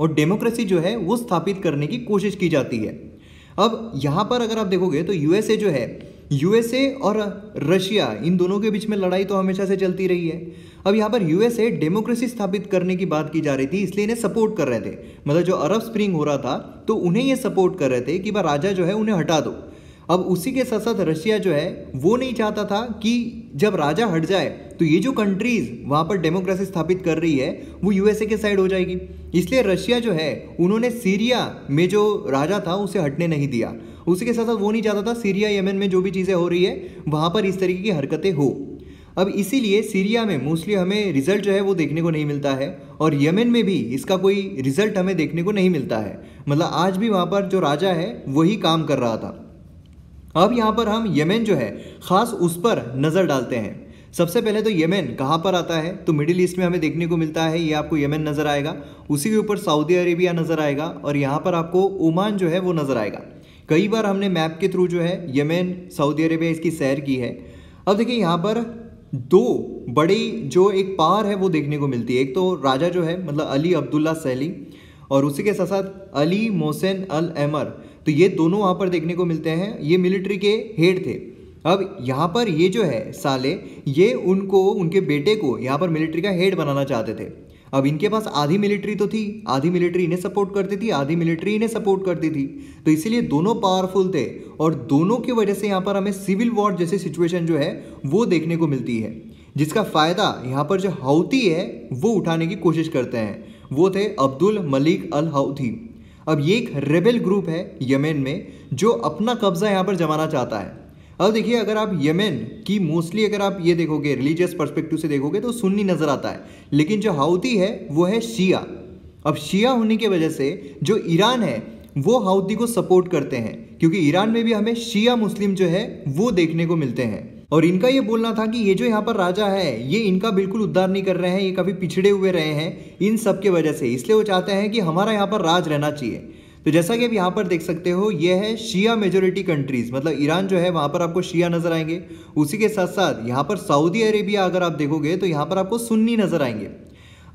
और डेमोक्रेसी जो है, वो स्थापित करने की कोशिश की जाती है। अब यहाँ पर अगर आप देखोगे तो यूएसए जो है यूएसए और रशिया इन दोनों के बीच में लड़ाई तो हमेशा से चलती रही है। अब यहाँ पर यूएसए डेमोक्रेसी स्थापित करने की बात की जा रही थी, इसलिए इन्हें सपोर्ट कर रहे थे। मतलब जो अरब स्प्रिंग हो रहा था तो उन्हें ये सपोर्ट कर रहे थे कि वह राजा जो है उन्हें हटा दो। अब उसी के साथ साथ रशिया जो है, वो नहीं चाहता था कि जब राजा हट जाए तो ये जो कंट्रीज़ वहाँ पर डेमोक्रेसी स्थापित कर रही है, वो यूएसए के साइड हो जाएगी। इसलिए रशिया जो है, उन्होंने सीरिया में जो राजा था, उसे हटने नहीं दिया। उसी के साथ साथ वो नहीं चाहता था सीरिया, यमन में जो भी चीज़ें हो रही है, वहाँ पर इस तरीके की हरकतें हो। अब इसीलिए सीरिया में मोस्टली हमें रिज़ल्ट जो है वो देखने को नहीं मिलता है और यमन में भी इसका कोई रिज़ल्ट हमें देखने को नहीं मिलता है। मतलब आज भी वहाँ पर जो राजा है, वही काम कर रहा था। अब यहाँ पर हम यमन जो है, ख़ास उस पर नज़र डालते हैं। सबसे पहले तो यमन कहाँ पर आता है? तो मिडिल ईस्ट में हमें देखने को मिलता है, ये आपको यमन नज़र आएगा। उसी के ऊपर सऊदी अरेबिया नज़र आएगा और यहाँ पर आपको ओमान जो है वो नज़र आएगा। कई बार हमने मैप के थ्रू जो है यमेन, सऊदी अरेबिया इसकी सैर की है। अब देखिए यहाँ पर दो बड़ी जो एक पावर है वो देखने को मिलती है। एक तो राजा जो है मतलब अली अब्दुल्ला सैली और उसी के साथ साथ अली मोहसिन अल अमर तो ये दोनों वहाँ पर देखने को मिलते हैं। ये मिलिट्री के हेड थे। अब यहाँ पर ये जो है साले, ये उनको, उनके बेटे को यहाँ पर मिलिट्री का हेड बनाना चाहते थे। अब इनके पास आधी मिलिट्री तो थी, आधी मिलिट्री इन्हें सपोर्ट करती थी, आधी मिलिट्री इन्हें सपोर्ट करती थी। तो इसीलिए दोनों पावरफुल थे और दोनों की वजह से यहाँ पर हमें सिविल वॉर जैसी सिचुएशन जो है, वो देखने को मिलती है। जिसका फ़ायदा यहाँ पर जो हाउती है, वो उठाने की कोशिश करते हैं। वो थे अब्दुल मलिक अल हाउथी अब ये एक रेबेल ग्रुप है यमेन में, जो अपना कब्जा यहाँ पर जमाना चाहता है। अब देखिए, अगर आप यमेन की मोस्टली अगर आप ये देखोगे रिलीजियस परस्पेक्टिव से देखोगे तो सुन्नी नज़र आता है। लेकिन जो हाउती है, वो है शिया। अब शिया होने की वजह से जो ईरान है, वो हाउती को सपोर्ट करते हैं। क्योंकि ईरान में भी हमें शिया मुस्लिम जो है, वो देखने को मिलते हैं। और इनका ये बोलना था कि ये जो यहाँ पर राजा है, ये इनका बिल्कुल उद्धार नहीं कर रहे हैं, ये काफ़ी पिछड़े हुए रहे हैं, इन सब के वजह से। इसलिए वो चाहते हैं कि हमारा यहाँ पर राज रहना चाहिए। तो जैसा कि आप यहाँ पर देख सकते हो, ये है शिया मेजोरिटी कंट्रीज़ मतलब ईरान जो है वहाँ पर आपको शिया नज़र आएँगे। उसी के साथ साथ यहाँ पर सऊदी अरेबिया अगर आप देखोगे तो यहाँ पर आपको सुन्नी नज़र आएँगे।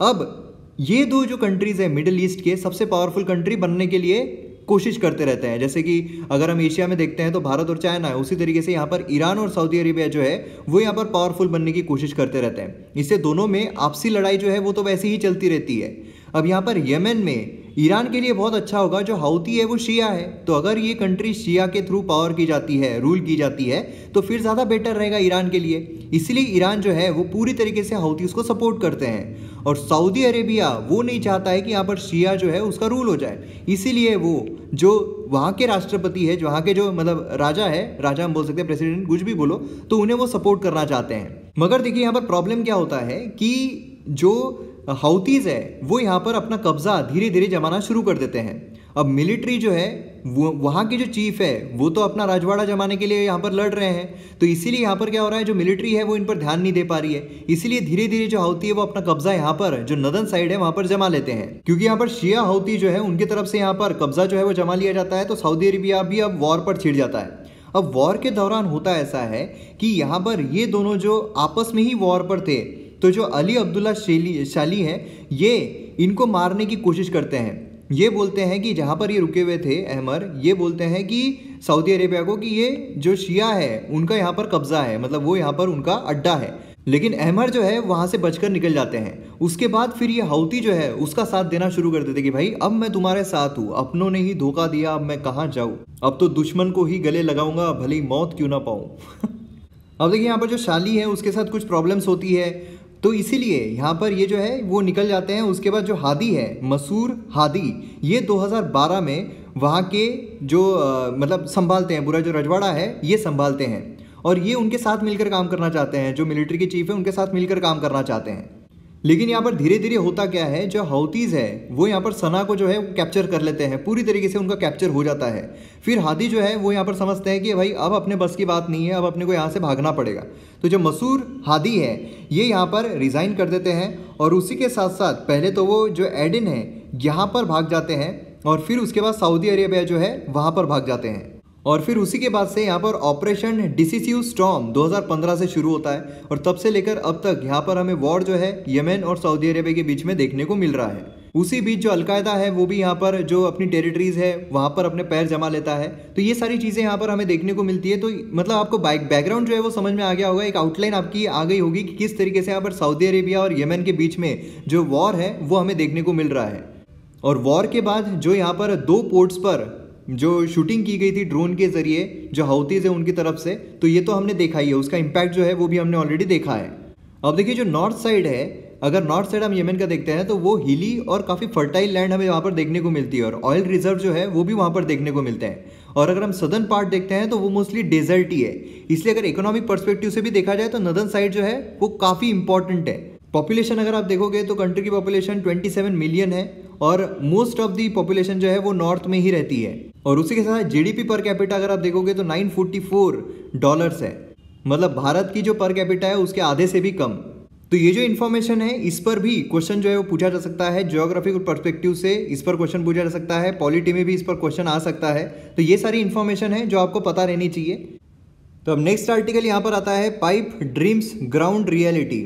अब ये दो जो कंट्रीज़ है मिडिल ईस्ट के, सबसे पावरफुल कंट्री बनने के लिए कोशिश करते रहते हैं। जैसे कि अगर हम एशिया में देखते हैं तो भारत और चाइना है, उसी तरीके से यहाँ पर ईरान और सऊदी अरेबिया जो है, वो यहाँ पर पावरफुल बनने की कोशिश करते रहते हैं। इससे दोनों में आपसी लड़ाई जो है, वो तो वैसे ही चलती रहती है। अब यहाँ पर यमन में ईरान के लिए बहुत अच्छा होगा, जो हाउती है वो शिया है। तो अगर ये कंट्री शिया के थ्रू पावर की जाती है रूल की जाती है तो फिर ज़्यादा बेटर रहेगा ईरान के लिए। इसलिए ईरान जो है, वो पूरी तरीके से हाउती उसको सपोर्ट करते हैं। और सऊदी अरेबिया वो नहीं चाहता है कि यहाँ पर शिया जो है, उसका रूल हो जाए। इसीलिए वो जो वहाँ के राष्ट्रपति है, जो वहाँ के जो मतलब राजा है, राजा हम बोल सकते हैं प्रेसिडेंट कुछ भी बोलो तो उन्हें वो सपोर्ट करना चाहते हैं। मगर देखिए यहाँ पर प्रॉब्लम क्या होता है कि जो हाउतीज़ है, वो यहाँ पर अपना कब्जा धीरे धीरे जमाना शुरू कर देते हैं। अब मिलिट्री जो है, वो, वहाँ की जो चीफ है, वो तो अपना राजवाड़ा जमाने के लिए यहाँ पर लड़ रहे हैं। तो इसीलिए यहाँ पर क्या हो रहा है, जो मिलिट्री है, वो इन पर ध्यान नहीं दे पा रही है। इसीलिए धीरे धीरे जो हाउती है, वो अपना कब्जा यहाँ पर, जो नदन साइड है, वहाँ पर जमा लेते हैं। क्योंकि यहाँ पर शिया हाउती जो है, उनकी तरफ़ से यहाँ पर कब्जा जो है, वो जमा लिया जाता है तो सऊदी अरेबिया भी अब वॉर पर छिड़ जाता है। अब वॉर के दौरान होता ऐसा है कि यहाँ पर ये दोनों जो आपस में ही वॉर पर थे तो जो अली अब्दुल्ला शेली, शाली हैं, ये इनको मारने की कोशिश करते हैं। ये बोलते हैं कि जहाँ पर ये रुके हुए थे, अहमर, ये बोलते हैं कि सऊदी अरेबिया को कि ये जो शिया है, उनका यहाँ पर कब्जा है मतलब वो यहाँ पर उनका अड्डा है। लेकिन अहमर जो है, वहाँ से बचकर निकल जाते हैं। उसके बाद फिर ये हाउती जो है, उसका साथ देना शुरू कर देते कि भाई, अब मैं तुम्हारे साथ हूँ, अपनों ने ही धोखा दिया, अब मैं कहाँ जाऊँ? अब तो दुश्मन को ही गले लगाऊँगा, भले मौत क्यों ना पाऊँ। अब देखिए, यहाँ पर जो शाली है, उसके साथ कुछ प्रॉब्लम्स होती है। तो इसीलिए यहाँ पर ये जो है वो निकल जाते हैं उसके बाद जो हादी है मसूर हादी ये 2012 में वहाँ के जो आ, मतलब संभालते हैं पूरा जो रजवाड़ा है ये संभालते हैं। और ये उनके साथ मिलकर काम करना चाहते हैं जो मिलिट्री के चीफ है उनके साथ मिलकर काम करना चाहते हैं। लेकिन यहाँ पर धीरे धीरे होता क्या है, जो हाउतीज़ है, वो यहाँ पर सना को जो है कैप्चर कर लेते हैं। पूरी तरीके से उनका कैप्चर हो जाता है। फिर हादी जो है, वो यहाँ पर समझते हैं कि भाई अब अपने बस की बात नहीं है, अब अपने को यहाँ से भागना पड़ेगा। तो जो मसूर हादी है, ये यहाँ पर रिज़ाइन कर देते हैं और उसी के साथ साथ पहले तो वो जो एडिन है, यहाँ पर भाग जाते हैं और फिर उसके बाद सऊदी अरेबिया जो है, वहाँ पर भाग जाते हैं। और फिर उसी के बाद से यहाँ पर ऑपरेशन डिसिसिव स्टॉम 2015 से शुरू होता है और तब से लेकर अब तक यहाँ पर हमें वॉर जो है यमन और सऊदी अरेबिया के बीच में देखने को मिल रहा है। उसी बीच जो अलकायदा है, वो भी यहाँ पर जो अपनी टेरिटरीज है, वहाँ पर अपने पैर जमा लेता है। तो ये सारी चीज़ें यहाँ पर हमें देखने को मिलती है। तो मतलब आपको बैकग्राउंड जो है वो समझ में आ गया होगा, एक आउटलाइन आपकी आ गई होगी कि किस तरीके से यहाँ पर सऊदी अरेबिया और यमन के बीच में जो वॉर है, वो हमें देखने को मिल रहा है। और वॉर के बाद जो यहाँ पर दो पोर्ट्स पर जो शूटिंग की गई थी ड्रोन के ज़रिए, जो हाउतीज़ है उनकी तरफ़ से तो ये तो हमने देखा ही है, उसका इम्पैक्ट जो है वो भी हमने ऑलरेडी देखा है। अब देखिए, जो नॉर्थ साइड है, अगर नॉर्थ साइड हम यमन का देखते हैं तो वो हिली और काफ़ी फर्टाइल लैंड हमें वहाँ पर देखने को मिलती है, और ऑयल रिज़र्व जो है वो भी वहाँ पर देखने को मिलते हैं। और अगर हम सदर्न पार्ट देखते हैं तो वो मोस्टली डेजर्ट ही है। इसलिए अगर इकोनॉमिक परस्पेक्टिव से भी देखा जाए तो नदर्न साइड जो है, वो काफ़ी इंपॉर्टेंट है। पॉपुलेशन अगर आप देखोगे तो कंट्री की पॉपुलेशन 27 मिलियन है और मोस्ट ऑफ़ दी पॉपुलेशन जो है वो नॉर्थ में ही रहती है। और उसी के साथ जीडीपी पर कैपिटा अगर आप देखोगे तो 944 डॉलर्स है। मतलब भारत की जो पर कैपिटा है उसके आधे से भी कम। तो ये जो इन्फॉर्मेशन है, इस पर भी क्वेश्चन जो है वो पूछा जा सकता है ज्योग्राफिकल परस्पेक्टिव से। इस पर क्वेश्चन पूछा जा सकता है पॉलिटी में भी इस पर क्वेश्चन आ सकता है। तो ये सारी इन्फॉर्मेशन है जो आपको पता रहनी चाहिए। तो अब नेक्स्ट आर्टिकल यहाँ पर आता है पाइप ड्रीम्स ग्राउंड रियलिटी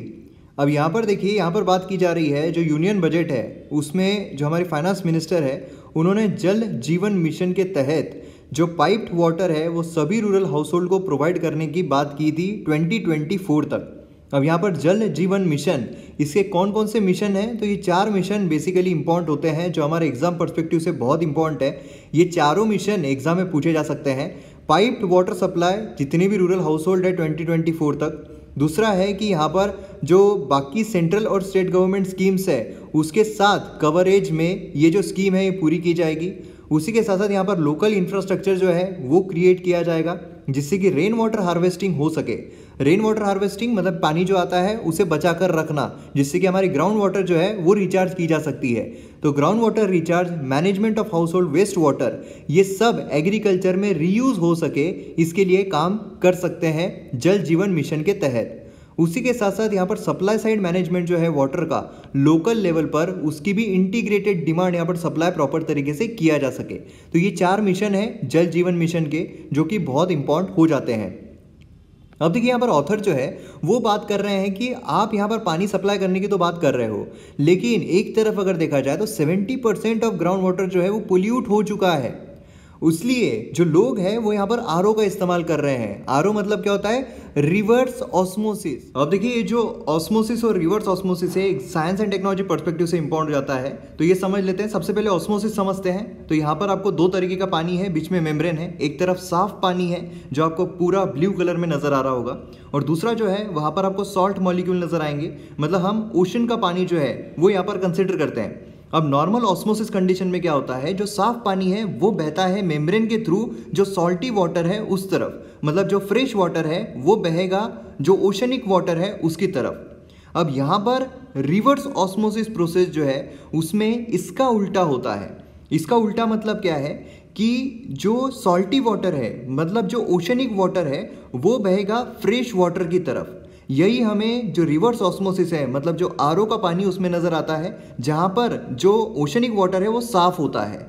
अब यहाँ पर देखिए, यहाँ पर बात की जा रही है, जो यूनियन बजट है, उसमें जो हमारी फाइनेंस मिनिस्टर है, उन्होंने जल जीवन मिशन के तहत जो पाइप्ड वाटर है, वो सभी रूरल हाउस होल्ड को प्रोवाइड करने की बात की थी 2024 तक। अब यहाँ पर जल जीवन मिशन, इसके कौन कौन से मिशन हैं? तो ये चार मिशन बेसिकली इंपॉर्टेंट होते हैं, जो हमारे एग्ज़ाम परस्पेक्टिव से बहुत इंपॉर्टेंट है। ये चारों मिशन एग्ज़ाम में पूछे जा सकते हैं। पाइप्ड वाटर सप्लाई जितने भी रूरल हाउस होल्ड है 2024 तक दूसरा है कि यहाँ पर जो बाकी सेंट्रल और स्टेट गवर्नमेंट स्कीम्स है, उसके साथ कवरेज में ये जो स्कीम है, ये पूरी की जाएगी। उसी के साथ साथ यहाँ पर लोकल इंफ्रास्ट्रक्चर जो है, वो क्रिएट किया जाएगा, जिससे कि रेन वाटर हार्वेस्टिंग हो सके। रेन वाटर हार्वेस्टिंग मतलब पानी जो आता है, उसे बचा कर रखना, जिससे कि हमारी ग्राउंड वाटर जो है, वो रिचार्ज की जा सकती है। तो ground water recharge management of household waste water ये सब एग्रीकल्चर में रीयूज हो सके, इसके लिए काम कर सकते हैं जल जीवन मिशन के तहत। उसी के साथ साथ यहाँ पर सप्लाई साइड मैनेजमेंट जो है वाटर का लोकल लेवल पर उसकी भी इंटीग्रेटेड डिमांड यहाँ पर सप्लाई प्रॉपर तरीके से किया जा सके। तो ये चार मिशन है जल जीवन मिशन के, जो कि बहुत इंपॉर्टेंट हो जाते हैं। अब देखिए यहाँ पर ऑथर जो है, वो बात कर रहे हैं कि आप यहाँ पर पानी सप्लाई करने की तो बात कर रहे हो, लेकिन एक तरफ़ अगर देखा जाए तो 70 परसेंट ऑफ़ ग्राउंड वाटर जो है वो पोल्यूट हो चुका है। इसलिए जो लोग हैं, वो यहाँ पर आरओ का इस्तेमाल कर रहे हैं। आरओ मतलब क्या होता है? Reverse osmosis. अब देखिए, ये जो ऑस्मोसिस और रिवर्स ऑस्मोसिस है, एक साइंस एंड टेक्नोलॉजी परस्पेक्टिव से इंपॉर्टेंट जाता है। तो ये समझ लेते हैं। सबसे पहले ऑस्मोसिस समझते हैं। तो यहाँ पर आपको दो तरीके का पानी है, बीच में मेम्ब्रेन है। एक तरफ़ साफ़ पानी है, जो आपको पूरा ब्लू कलर में नज़र आ रहा होगा। और दूसरा जो है, वहाँ पर आपको सॉल्ट मॉलिक्यूल नज़र आएँगे। मतलब हम ओशन का पानी जो है, वो यहाँ पर कंसिडर करते हैं। अब नॉर्मल ऑस्मोसिस कंडीशन में क्या होता है? जो साफ़ पानी है, वो बहता है मेम्ब्रेन के थ्रू जो सॉल्टी वाटर है, उस तरफ़। मतलब जो फ्रेश वाटर है, वो बहेगा, जो ओशनिक वाटर है, उसकी तरफ़। अब यहाँ पर रिवर्स ऑस्मोसिस प्रोसेस जो है, उसमें इसका उल्टा होता है। इसका उल्टा मतलब क्या है? कि जो सॉल्टी वाटर है मतलब जो ओशनिक वाटर है, वो बहेगा फ्रेश वाटर की तरफ़। यही हमें जो रिवर्स ऑस्मोसिस है मतलब जो आरओ का पानी उसमें नज़र आता है, जहाँ पर जो ओशनिक वाटर है वो साफ़ होता है।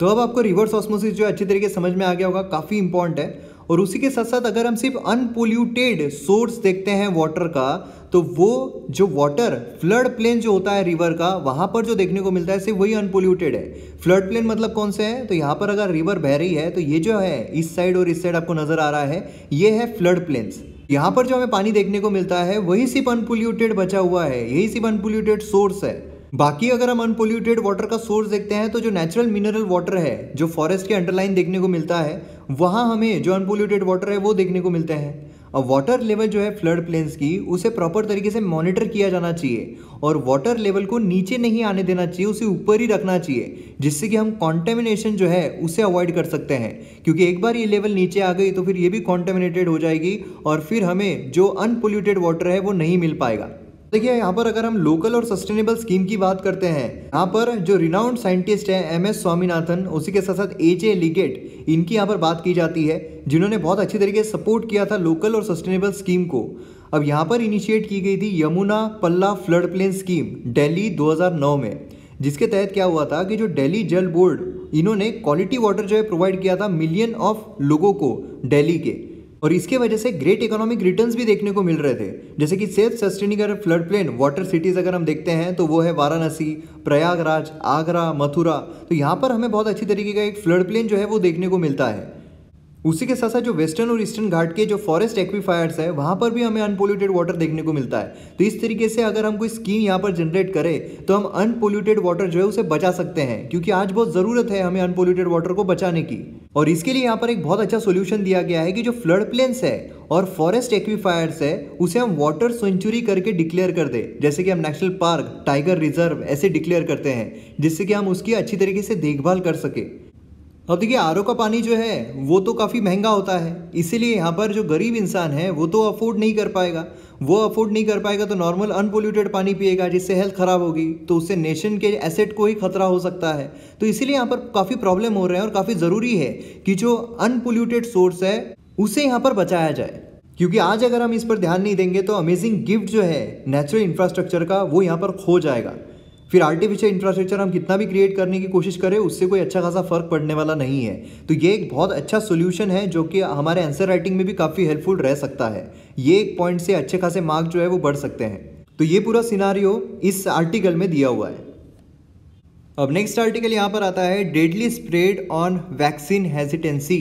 तो अब आपको रिवर्स ऑस्मोसिस जो अच्छी तरीके समझ में आ गया होगा, काफ़ी इंपॉर्टेंट है। और उसी के साथ साथ अगर हम सिर्फ़ अनपोल्यूटेड सोर्स देखते हैं वाटर का तो वो जो वाटर फ्लड प्लेन जो होता है रिवर का, वहाँ पर जो देखने को मिलता है, सिर्फ़ वही अनपोल्यूटेड है। फ्लड प्लेन मतलब कौन से है? तो यहाँ पर अगर रिवर बह रही है तो ये जो है, इस साइड और इस साइड आपको नज़र आ रहा है, ये है फ्लड प्लेन्स यहाँ पर जो हमें पानी देखने को मिलता है, वही सिर्फ़ अनपोल्यूटेड बचा हुआ है, यही सिर्फ़ अनपोल्यूटेड सोर्स है। बाकी अगर हम अनपोल्यूटेड वाटर का सोर्स देखते हैं तो जो नेचुरल मिनरल वाटर है, जो फॉरेस्ट के अंडरलाइन देखने को मिलता है, वहाँ हमें जो अनपोल्यूटेड वाटर है, वो देखने को मिलते हैं। अब वाटर लेवल जो है फ्लड प्लेन्स की, उसे प्रॉपर तरीके से मॉनिटर किया जाना चाहिए और वाटर लेवल को नीचे नहीं आने देना चाहिए, उसे ऊपर ही रखना चाहिए, जिससे कि हम कॉन्टेमिनेशन जो है, उसे अवॉइड कर सकते हैं। क्योंकि एक बार ये लेवल नीचे आ गई तो फिर ये भी कॉन्टेमिनेटेड हो जाएगी और फिर हमें जो अनपोल्यूटेड वाटर है, वो नहीं मिल पाएगा। देखिए, यहाँ पर अगर हम लोकल और सस्टेनेबल स्कीम की बात करते हैं, यहाँ पर जो रिनाउंड साइंटिस्ट है एम एस स्वामीनाथन, उसी के साथ साथ एच ए लिगेट इनकी यहाँ पर बात की जाती है, जिन्होंने बहुत अच्छी तरीके से सपोर्ट किया था लोकल और सस्टेनेबल स्कीम को। अब यहाँ पर इनिशिएट की गई थी यमुना पल्ला फ्लड प्लेन स्कीम दिल्ली 2009 में, जिसके तहत क्या हुआ था कि जो दिल्ली जल बोर्ड इन्होंने क्वालिटी वाटर जो है प्रोवाइड किया था मिलियन ऑफ़ लोगों को दिल्ली के। और इसके वजह से ग्रेट इकोनॉमिक रिटर्न्स भी देखने को मिल रहे थे। जैसे कि सेल्फ सस्टेनिंग अगर फ्लड प्लेन वाटर सिटीज़ अगर हम देखते हैं तो वो है वाराणसी, प्रयागराज, आगरा, मथुरा। तो यहाँ पर हमें बहुत अच्छी तरीके का एक फ्लड प्लेन जो है वो देखने को मिलता है। उसी के साथ साथ जो वेस्टर्न और ईस्टर्न घाट के जो फॉरेस्ट एक्विफायर्स है, वहाँ पर भी हमें अनपोल्यूटेड वाटर देखने को मिलता है। तो इस तरीके से अगर हम कोई स्कीम यहाँ पर जनरेट करें तो हम अनपोल्यूटेड वाटर जो है उसे बचा सकते हैं, क्योंकि आज बहुत ज़रूरत है हमें अनपोल्यूटेड वाटर को बचाने की। और इसके लिए यहाँ पर एक बहुत अच्छा सोल्यूशन दिया गया है कि जो फ्लड प्लेन्स है और फॉरेस्ट एक्विफायर्स है, उसे हम वाटर सेंचुरी करके डिक्लेयर कर दे। जैसे कि हम नेशनल पार्क टाइगर रिज़र्व ऐसे डिक्लेयर करते हैं, जिससे कि हम उसकी अच्छी तरीके से देखभाल कर सके। अब देखिए, आर का पानी जो है, वो तो काफ़ी महँगा होता है। इसीलिए यहाँ पर जो गरीब इंसान है, वो तो अफोर्ड नहीं कर पाएगा। वो अफोर्ड नहीं कर पाएगा तो नॉर्मल अनपोल्यूटेड पानी पिएगा, जिससे हेल्थ ख़राब होगी तो उससे नेशन के एसेट को ही खतरा हो सकता है। तो इसीलिए यहाँ पर काफ़ी प्रॉब्लम हो रहे हैं और काफ़ी ज़रूरी है कि जो अनपोल्यूटेड सोर्स है, उसे यहाँ पर बचाया जाए। क्योंकि आज अगर हम इस पर ध्यान नहीं देंगे तो अमेजिंग गिफ्ट जो है नेचुरल इंफ्रास्ट्रक्चर का, वो यहाँ पर खो जाएगा। फिर आर्टिफिशियल इंफ्रास्ट्रक्चर हम कितना भी क्रिएट करने की कोशिश करें, उससे कोई अच्छा खासा फ़र्क पड़ने वाला नहीं है। तो ये एक बहुत अच्छा सोल्यूशन है, जो कि हमारे आंसर राइटिंग में भी काफ़ी हेल्पफुल रह सकता है। ये एक पॉइंट से अच्छे खासे मार्क जो है, वो बढ़ सकते हैं। तो ये पूरा सिनारियो इस आर्टिकल में दिया हुआ है। अब नेक्स्ट आर्टिकल यहाँ पर आता है deadly spread on vaccine hesitancy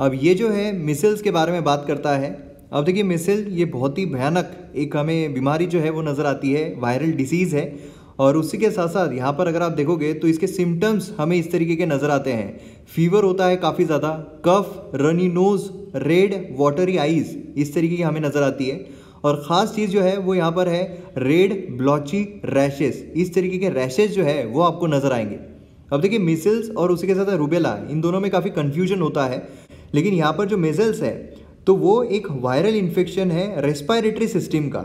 अब ये जो है मिसल्स के बारे में बात करता है। अब देखिए मिसल ये बहुत ही भयानक एक हमें बीमारी जो है, वो नज़र आती है वायरल डिसीज़ है। और उसी के साथ साथ यहाँ पर अगर आप देखोगे तो इसके सिम्टम्स हमें इस तरीके के नज़र आते हैं। फीवर होता है काफ़ी ज़्यादा cough runny nose red watery eyes इस तरीके की हमें नज़र आती है। और ख़ास चीज़ जो है वो यहाँ पर है रेड ब्लॉची रैशेस इस तरीके के रैशेज जो है वो आपको नज़र आएँगे। अब देखिए मिसल्स और उसी के साथ रूबेला इन दोनों में काफ़ी कन्फ्यूज़न होता है, लेकिन यहाँ पर जो मिसल्स है तो वो एक वायरल इन्फेक्शन है रेस्पायरेटरी सिस्टम का।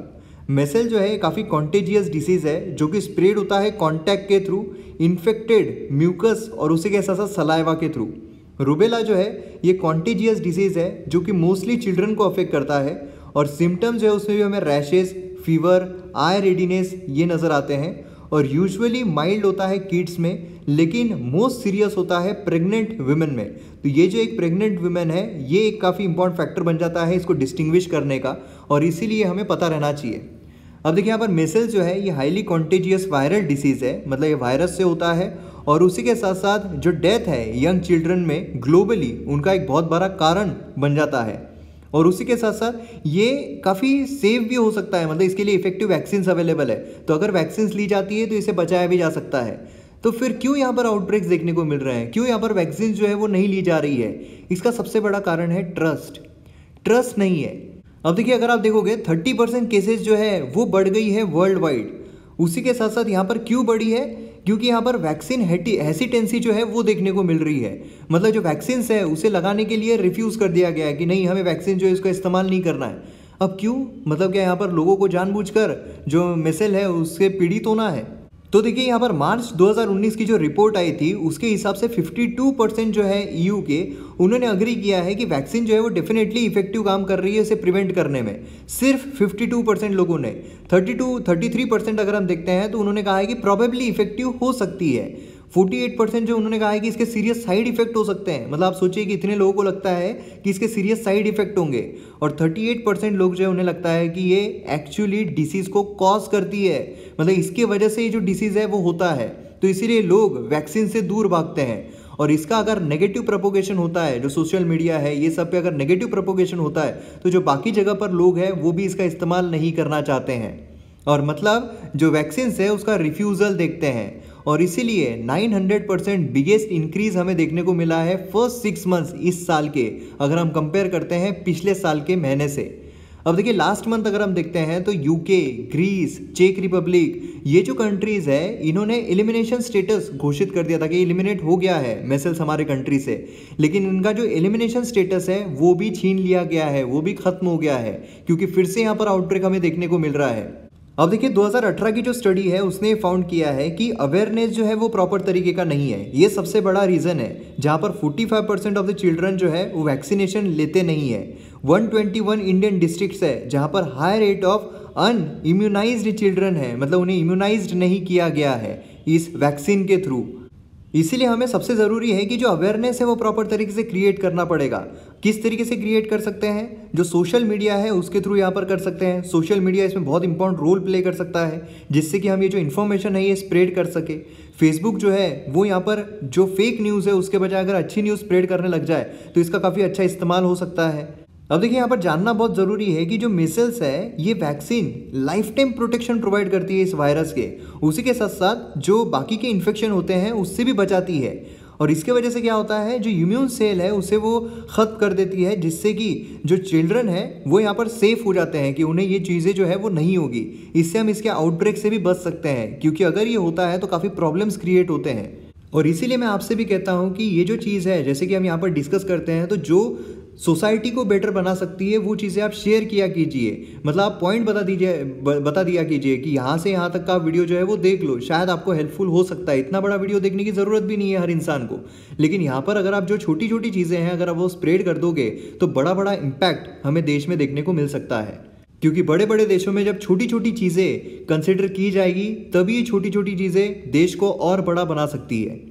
मेसल जो है काफ़ी कॉन्टेजियस डिसीज़ है, जो कि स्प्रेड होता है कॉन्टैक्ट के थ्रू इन्फेक्टेड म्यूकस और उसी के साथ साथ सलाइवा के थ्रू रूबेला जो है, ये कॉन्टेजियस डिसीज़ है, जो कि मोस्टली चिल्ड्रन को अफेक्ट करता है और सिम्टम्स जो है, उसमें भी हमें रैशेज फीवर आई रेडीनेस ये नज़र आते हैं और यूजुअली माइल्ड होता है किड्स में, लेकिन मोस्ट सीरियस होता है प्रेग्नेंट वुमेन में. तो ये जो एक प्रेग्नेंट वुमेन है, ये एक काफ़ी इंपॉर्टेंट फैक्टर बन जाता है इसको डिस्टिंग्विश करने का और इसीलिए हमें पता रहना चाहिए। अब देखिए यहाँ पर मेसल्स जो है, ये हाईली कॉन्टेजियस वायरल डिसीज़ है मतलब ये वायरस से होता है और उसी के साथ साथ जो डेथ है यंग चिल्ड्रन में ग्लोबली उनका एक बहुत बड़ा कारण बन जाता है। और उसी के साथ साथ ये काफ़ी सेफ़ भी हो सकता है मतलब इसके लिए इफ़ेक्टिव वैक्सीन अवेलेबल है। तो अगर वैक्सीन ली जाती है तो इसे बचाया भी जा सकता है। तो फिर क्यों यहाँ पर आउटब्रेक्स देखने को मिल रहे हैं? क्यों यहाँ पर वैक्सीन जो है, वो नहीं ली जा रही है? इसका सबसे बड़ा कारण है ट्रस्ट ट्रस्ट नहीं है। अब देखिए, अगर आप देखोगे, थर्टी परसेंट केसेज जो है, वो बढ़ गई है वर्ल्ड वाइड उसी के साथ साथ यहाँ पर क्यों बढ़ी है? क्योंकि यहाँ पर वैक्सीन हेसिटेंसी जो है, वो देखने को मिल रही है. मतलब जो वैक्सीन है, उसे लगाने के लिए रिफ्यूज़ कर दिया गया है कि नहीं, हमें वैक्सीन जो है, इसका इस्तेमाल नहीं करना है. अब क्यों? मतलब क्या यहाँ पर लोगों को जानबूझकर, जो मिसल है, उससे पीड़ित होना है? तो देखिए, यहाँ पर मार्च 2019 की जो रिपोर्ट आई थी, उसके हिसाब से 52 परसेंट जो है ईयू के, उन्होंने अग्री किया है कि वैक्सीन जो है वो डेफिनेटली इफ़ेक्टिव काम कर रही है इसे प्रिवेंट करने में। सिर्फ़ 52 परसेंट लोगों ने 32 33 परसेंट अगर हम देखते हैं तो उन्होंने कहा है कि प्रॉबेबली इफ़ेक्टिव हो सकती है। 48 परसेंट जो उन्होंने कहा है कि इसके सीरियस साइड इफ़ेक्ट हो सकते हैं। मतलब आप सोचिए कि इतने लोगों को लगता है कि इसके सीरियस साइड इफ़ेक्ट होंगे। और 38 परसेंट लोग जो है, उन्हें लगता है कि ये एक्चुअली डिसीज़ को कॉज करती है। मतलब इसके वजह से ये जो डिसीज़ है, वो होता है। तो इसीलिए लोग वैक्सीन से दूर भागते हैं। और इसका अगर नेगेटिव प्रपोगेशन होता है, जो सोशल मीडिया है, ये सब पे अगर नेगेटिव प्रपोगेशन होता है तो जो बाकी जगह पर लोग हैं, वो भी इसका इस्तेमाल नहीं करना चाहते हैं। और मतलब जो वैक्सीन है, उसका रिफ्यूज़ल देखते हैं। और इसीलिए 900 परसेंट बिगेस्ट इंक्रीज हमें देखने को मिला है फ़र्स्ट सिक्स मंथ्स इस साल के, अगर हम कंपेयर करते हैं पिछले साल के महीने से। अब देखिए लास्ट मंथ अगर हम देखते हैं तो यूके ग्रीस चेक रिपब्लिक ये जो कंट्रीज़ है, इन्होंने एलिमिनेशन स्टेटस घोषित कर दिया था कि एलिमिनेट हो गया है मेसल्स हमारे कंट्री से। लेकिन इनका जो एलिमिनेशन स्टेटस है, वो भी छीन लिया गया है, वो भी खत्म हो गया है, क्योंकि फिर से यहाँ पर आउटब्रेक हमें देखने को मिल रहा है। अब देखिए 2018 की जो स्टडी है, उसने फाउंड किया है कि अवेयरनेस जो है, वो प्रॉपर तरीके का नहीं है। ये सबसे बड़ा रीज़न है, जहाँ पर 45 परसेंट ऑफ़ द चिल्ड्रन जो है, वो वैक्सीनेशन लेते नहीं है। 121 इंडियन डिस्ट्रिक्ट्स है, जहाँ पर high rate of unimmunized children है मतलब उन्हें इम्यूनाइज्ड नहीं किया गया है इस वैक्सीन के थ्रू इसीलिए हमें सबसे ज़रूरी है कि जो अवेयरनेस है, वो प्रॉपर तरीके से क्रिएट करना पड़ेगा। किस तरीके से क्रिएट कर सकते हैं, जो सोशल मीडिया है, उसके थ्रू यहाँ पर कर सकते हैं। सोशल मीडिया इसमें बहुत इंपॉर्टेंट रोल प्ले कर सकता है, जिससे कि हम ये जो इन्फॉर्मेशन है, ये स्प्रेड कर सके। फेसबुक जो है, वो यहाँ पर जो फेक न्यूज़ है, उसके बजाय अगर अच्छी न्यूज़ स्प्रेड करने लग जाए तो इसका काफ़ी अच्छा इस्तेमाल हो सकता है। अब देखिए, यहाँ पर जानना बहुत ज़रूरी है कि जो मिसल्स है, ये vaccine life time protection provide करती है इस वायरस के। उसी के साथ साथ जो बाकी के इन्फेक्शन होते हैं, उससे भी बचाती है। और इसके वजह से क्या होता है, जो इम्यून सेल है, उसे वो ख़त्म कर देती है, जिससे कि जो चिल्ड्रन है, वो यहाँ पर सेफ़ हो जाते हैं कि उन्हें ये चीज़ें जो है वो नहीं होगी। इससे हम इसके आउटब्रेक से भी बच सकते हैं, क्योंकि अगर ये होता है तो काफ़ी प्रॉब्लम्स क्रिएट होते हैं। और इसीलिए मैं आपसे भी कहता हूँ कि ये जो चीज़ है, जैसे कि हम यहाँ पर डिस्कस करते हैं तो जो सोसाइटी को बेटर बना सकती है, वो चीज़ें आप शेयर किया कीजिए। मतलब आप पॉइंट बता दीजिए बता दिया कीजिए कि यहाँ से यहाँ तक का वीडियो जो है वो देख लो। शायद आपको हेल्पफुल हो सकता है। इतना बड़ा वीडियो देखने की ज़रूरत भी नहीं है हर इंसान को। लेकिन यहाँ पर अगर आप जो छोटी छोटी चीज़ें हैं, अगर आप वो स्प्रेड कर दोगे तो बड़ा बड़ा इम्पैक्ट हमें देश में देखने को मिल सकता है। क्योंकि बड़े बड़े देशों में जब छोटी छोटी चीज़ें कंसिडर की जाएगी, तभी ये छोटी छोटी चीज़ें देश को और बड़ा बना सकती है।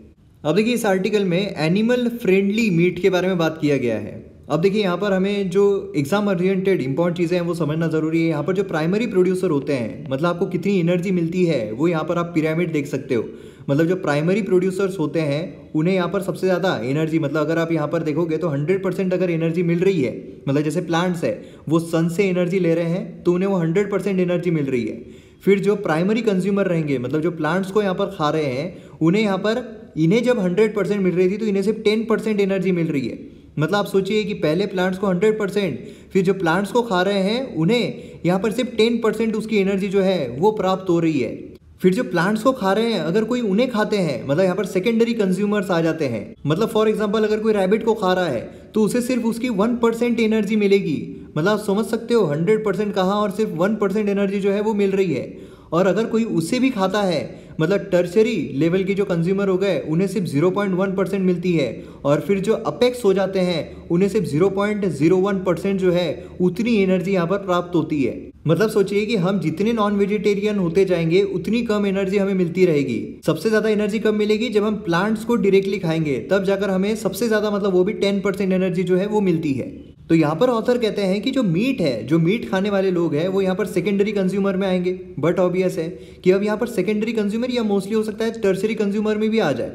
अब देखिए इस आर्टिकल में एनिमल फ्रेंडली मीट के बारे में बात किया गया है। अब देखिए, यहाँ पर हमें जो एग्ज़ाम ओरिएंटेड इंपॉर्टेंट चीज़ें हैं, वो समझना ज़रूरी है। यहाँ पर जो प्राइमरी प्रोड्यूसर होते हैं मतलब आपको कितनी एनर्जी मिलती है, वो यहाँ पर आप पिरामिड देख सकते हो। मतलब जो प्राइमरी प्रोड्यूसर्स होते हैं, उन्हें यहाँ पर सबसे ज़्यादा एनर्जी मतलब अगर आप यहाँ पर देखोगे तो हंड्रेड परसेंट अगर एनर्जी मिल रही है मतलब जैसे प्लांट्स है, वो सन से एनर्जी ले रहे हैं तो उन्हें वो हंड्रेड परसेंट एनर्जी मिल रही है। फिर जो प्राइमरी कंज्यूमर रहेंगे मतलब जो प्लांट्स को यहाँ पर खा रहे हैं, उन्हें यहाँ पर, इन्हें जब हंड्रेड मिल रही थी तो इन्हें सिर्फ़ टेन एनर्जी मिल रही है। मतलब आप सोचिए कि पहले प्लांट्स को हंड्रेड परसेंट फिर जो प्लांट्स को खा रहे हैं, उन्हें यहाँ पर सिर्फ़ टेन परसेंट उसकी एनर्जी जो है, वो प्राप्त हो रही है। फिर जो प्लांट्स को खा रहे हैं, अगर कोई उन्हें खाते हैं मतलब यहाँ पर सेकेंडरी कंज्यूमर्स आ जाते हैं मतलब फॉर एग्ज़ाम्पल अगर कोई रैबिट को खा रहा है तो उसे सिर्फ़ उसकी वन परसेंट एनर्जी मिलेगी। मतलब आप समझ सकते हो हंड्रेड परसेंट कहाँ और सिर्फ़ वन परसेंट एनर्जी जो है, वो मिल रही है। और अगर कोई उसे भी खाता है मतलब टर्शरी लेवल के जो कंज्यूमर हो गए, उन्हें सिर्फ़ 0.1 परसेंट मिलती है और फिर जो अपेक्स हो जाते हैं, उन्हें सिर्फ़ 0.01 परसेंट जो है, उतनी एनर्जी यहाँ पर प्राप्त होती है। मतलब सोचिए कि हम जितने नॉन वेजिटेरियन होते जाएँगे, उतनी कम एनर्जी हमें मिलती रहेगी। सबसे ज़्यादा एनर्जी कब मिलेगी? जब हम प्लांट्स को डायरेक्टली खाएँगे, तब जाकर हमें सबसे ज़्यादा मतलब वो भी टेन परसेंट एनर्जी जो है, वो मिलती है। तो यहाँ पर ऑथर कहते हैं कि जो मीट है, जो मीट खाने वाले लोग हैं, वो यहाँ पर सेकेंडरी कंज्यूमर में आएँगे। बट ऑब्वियस है कि अब यहाँ पर सेकेंडरी कंज्यूमर या मोस्टली हो सकता है टर्सरी कंज्यूमर में भी आ जाए।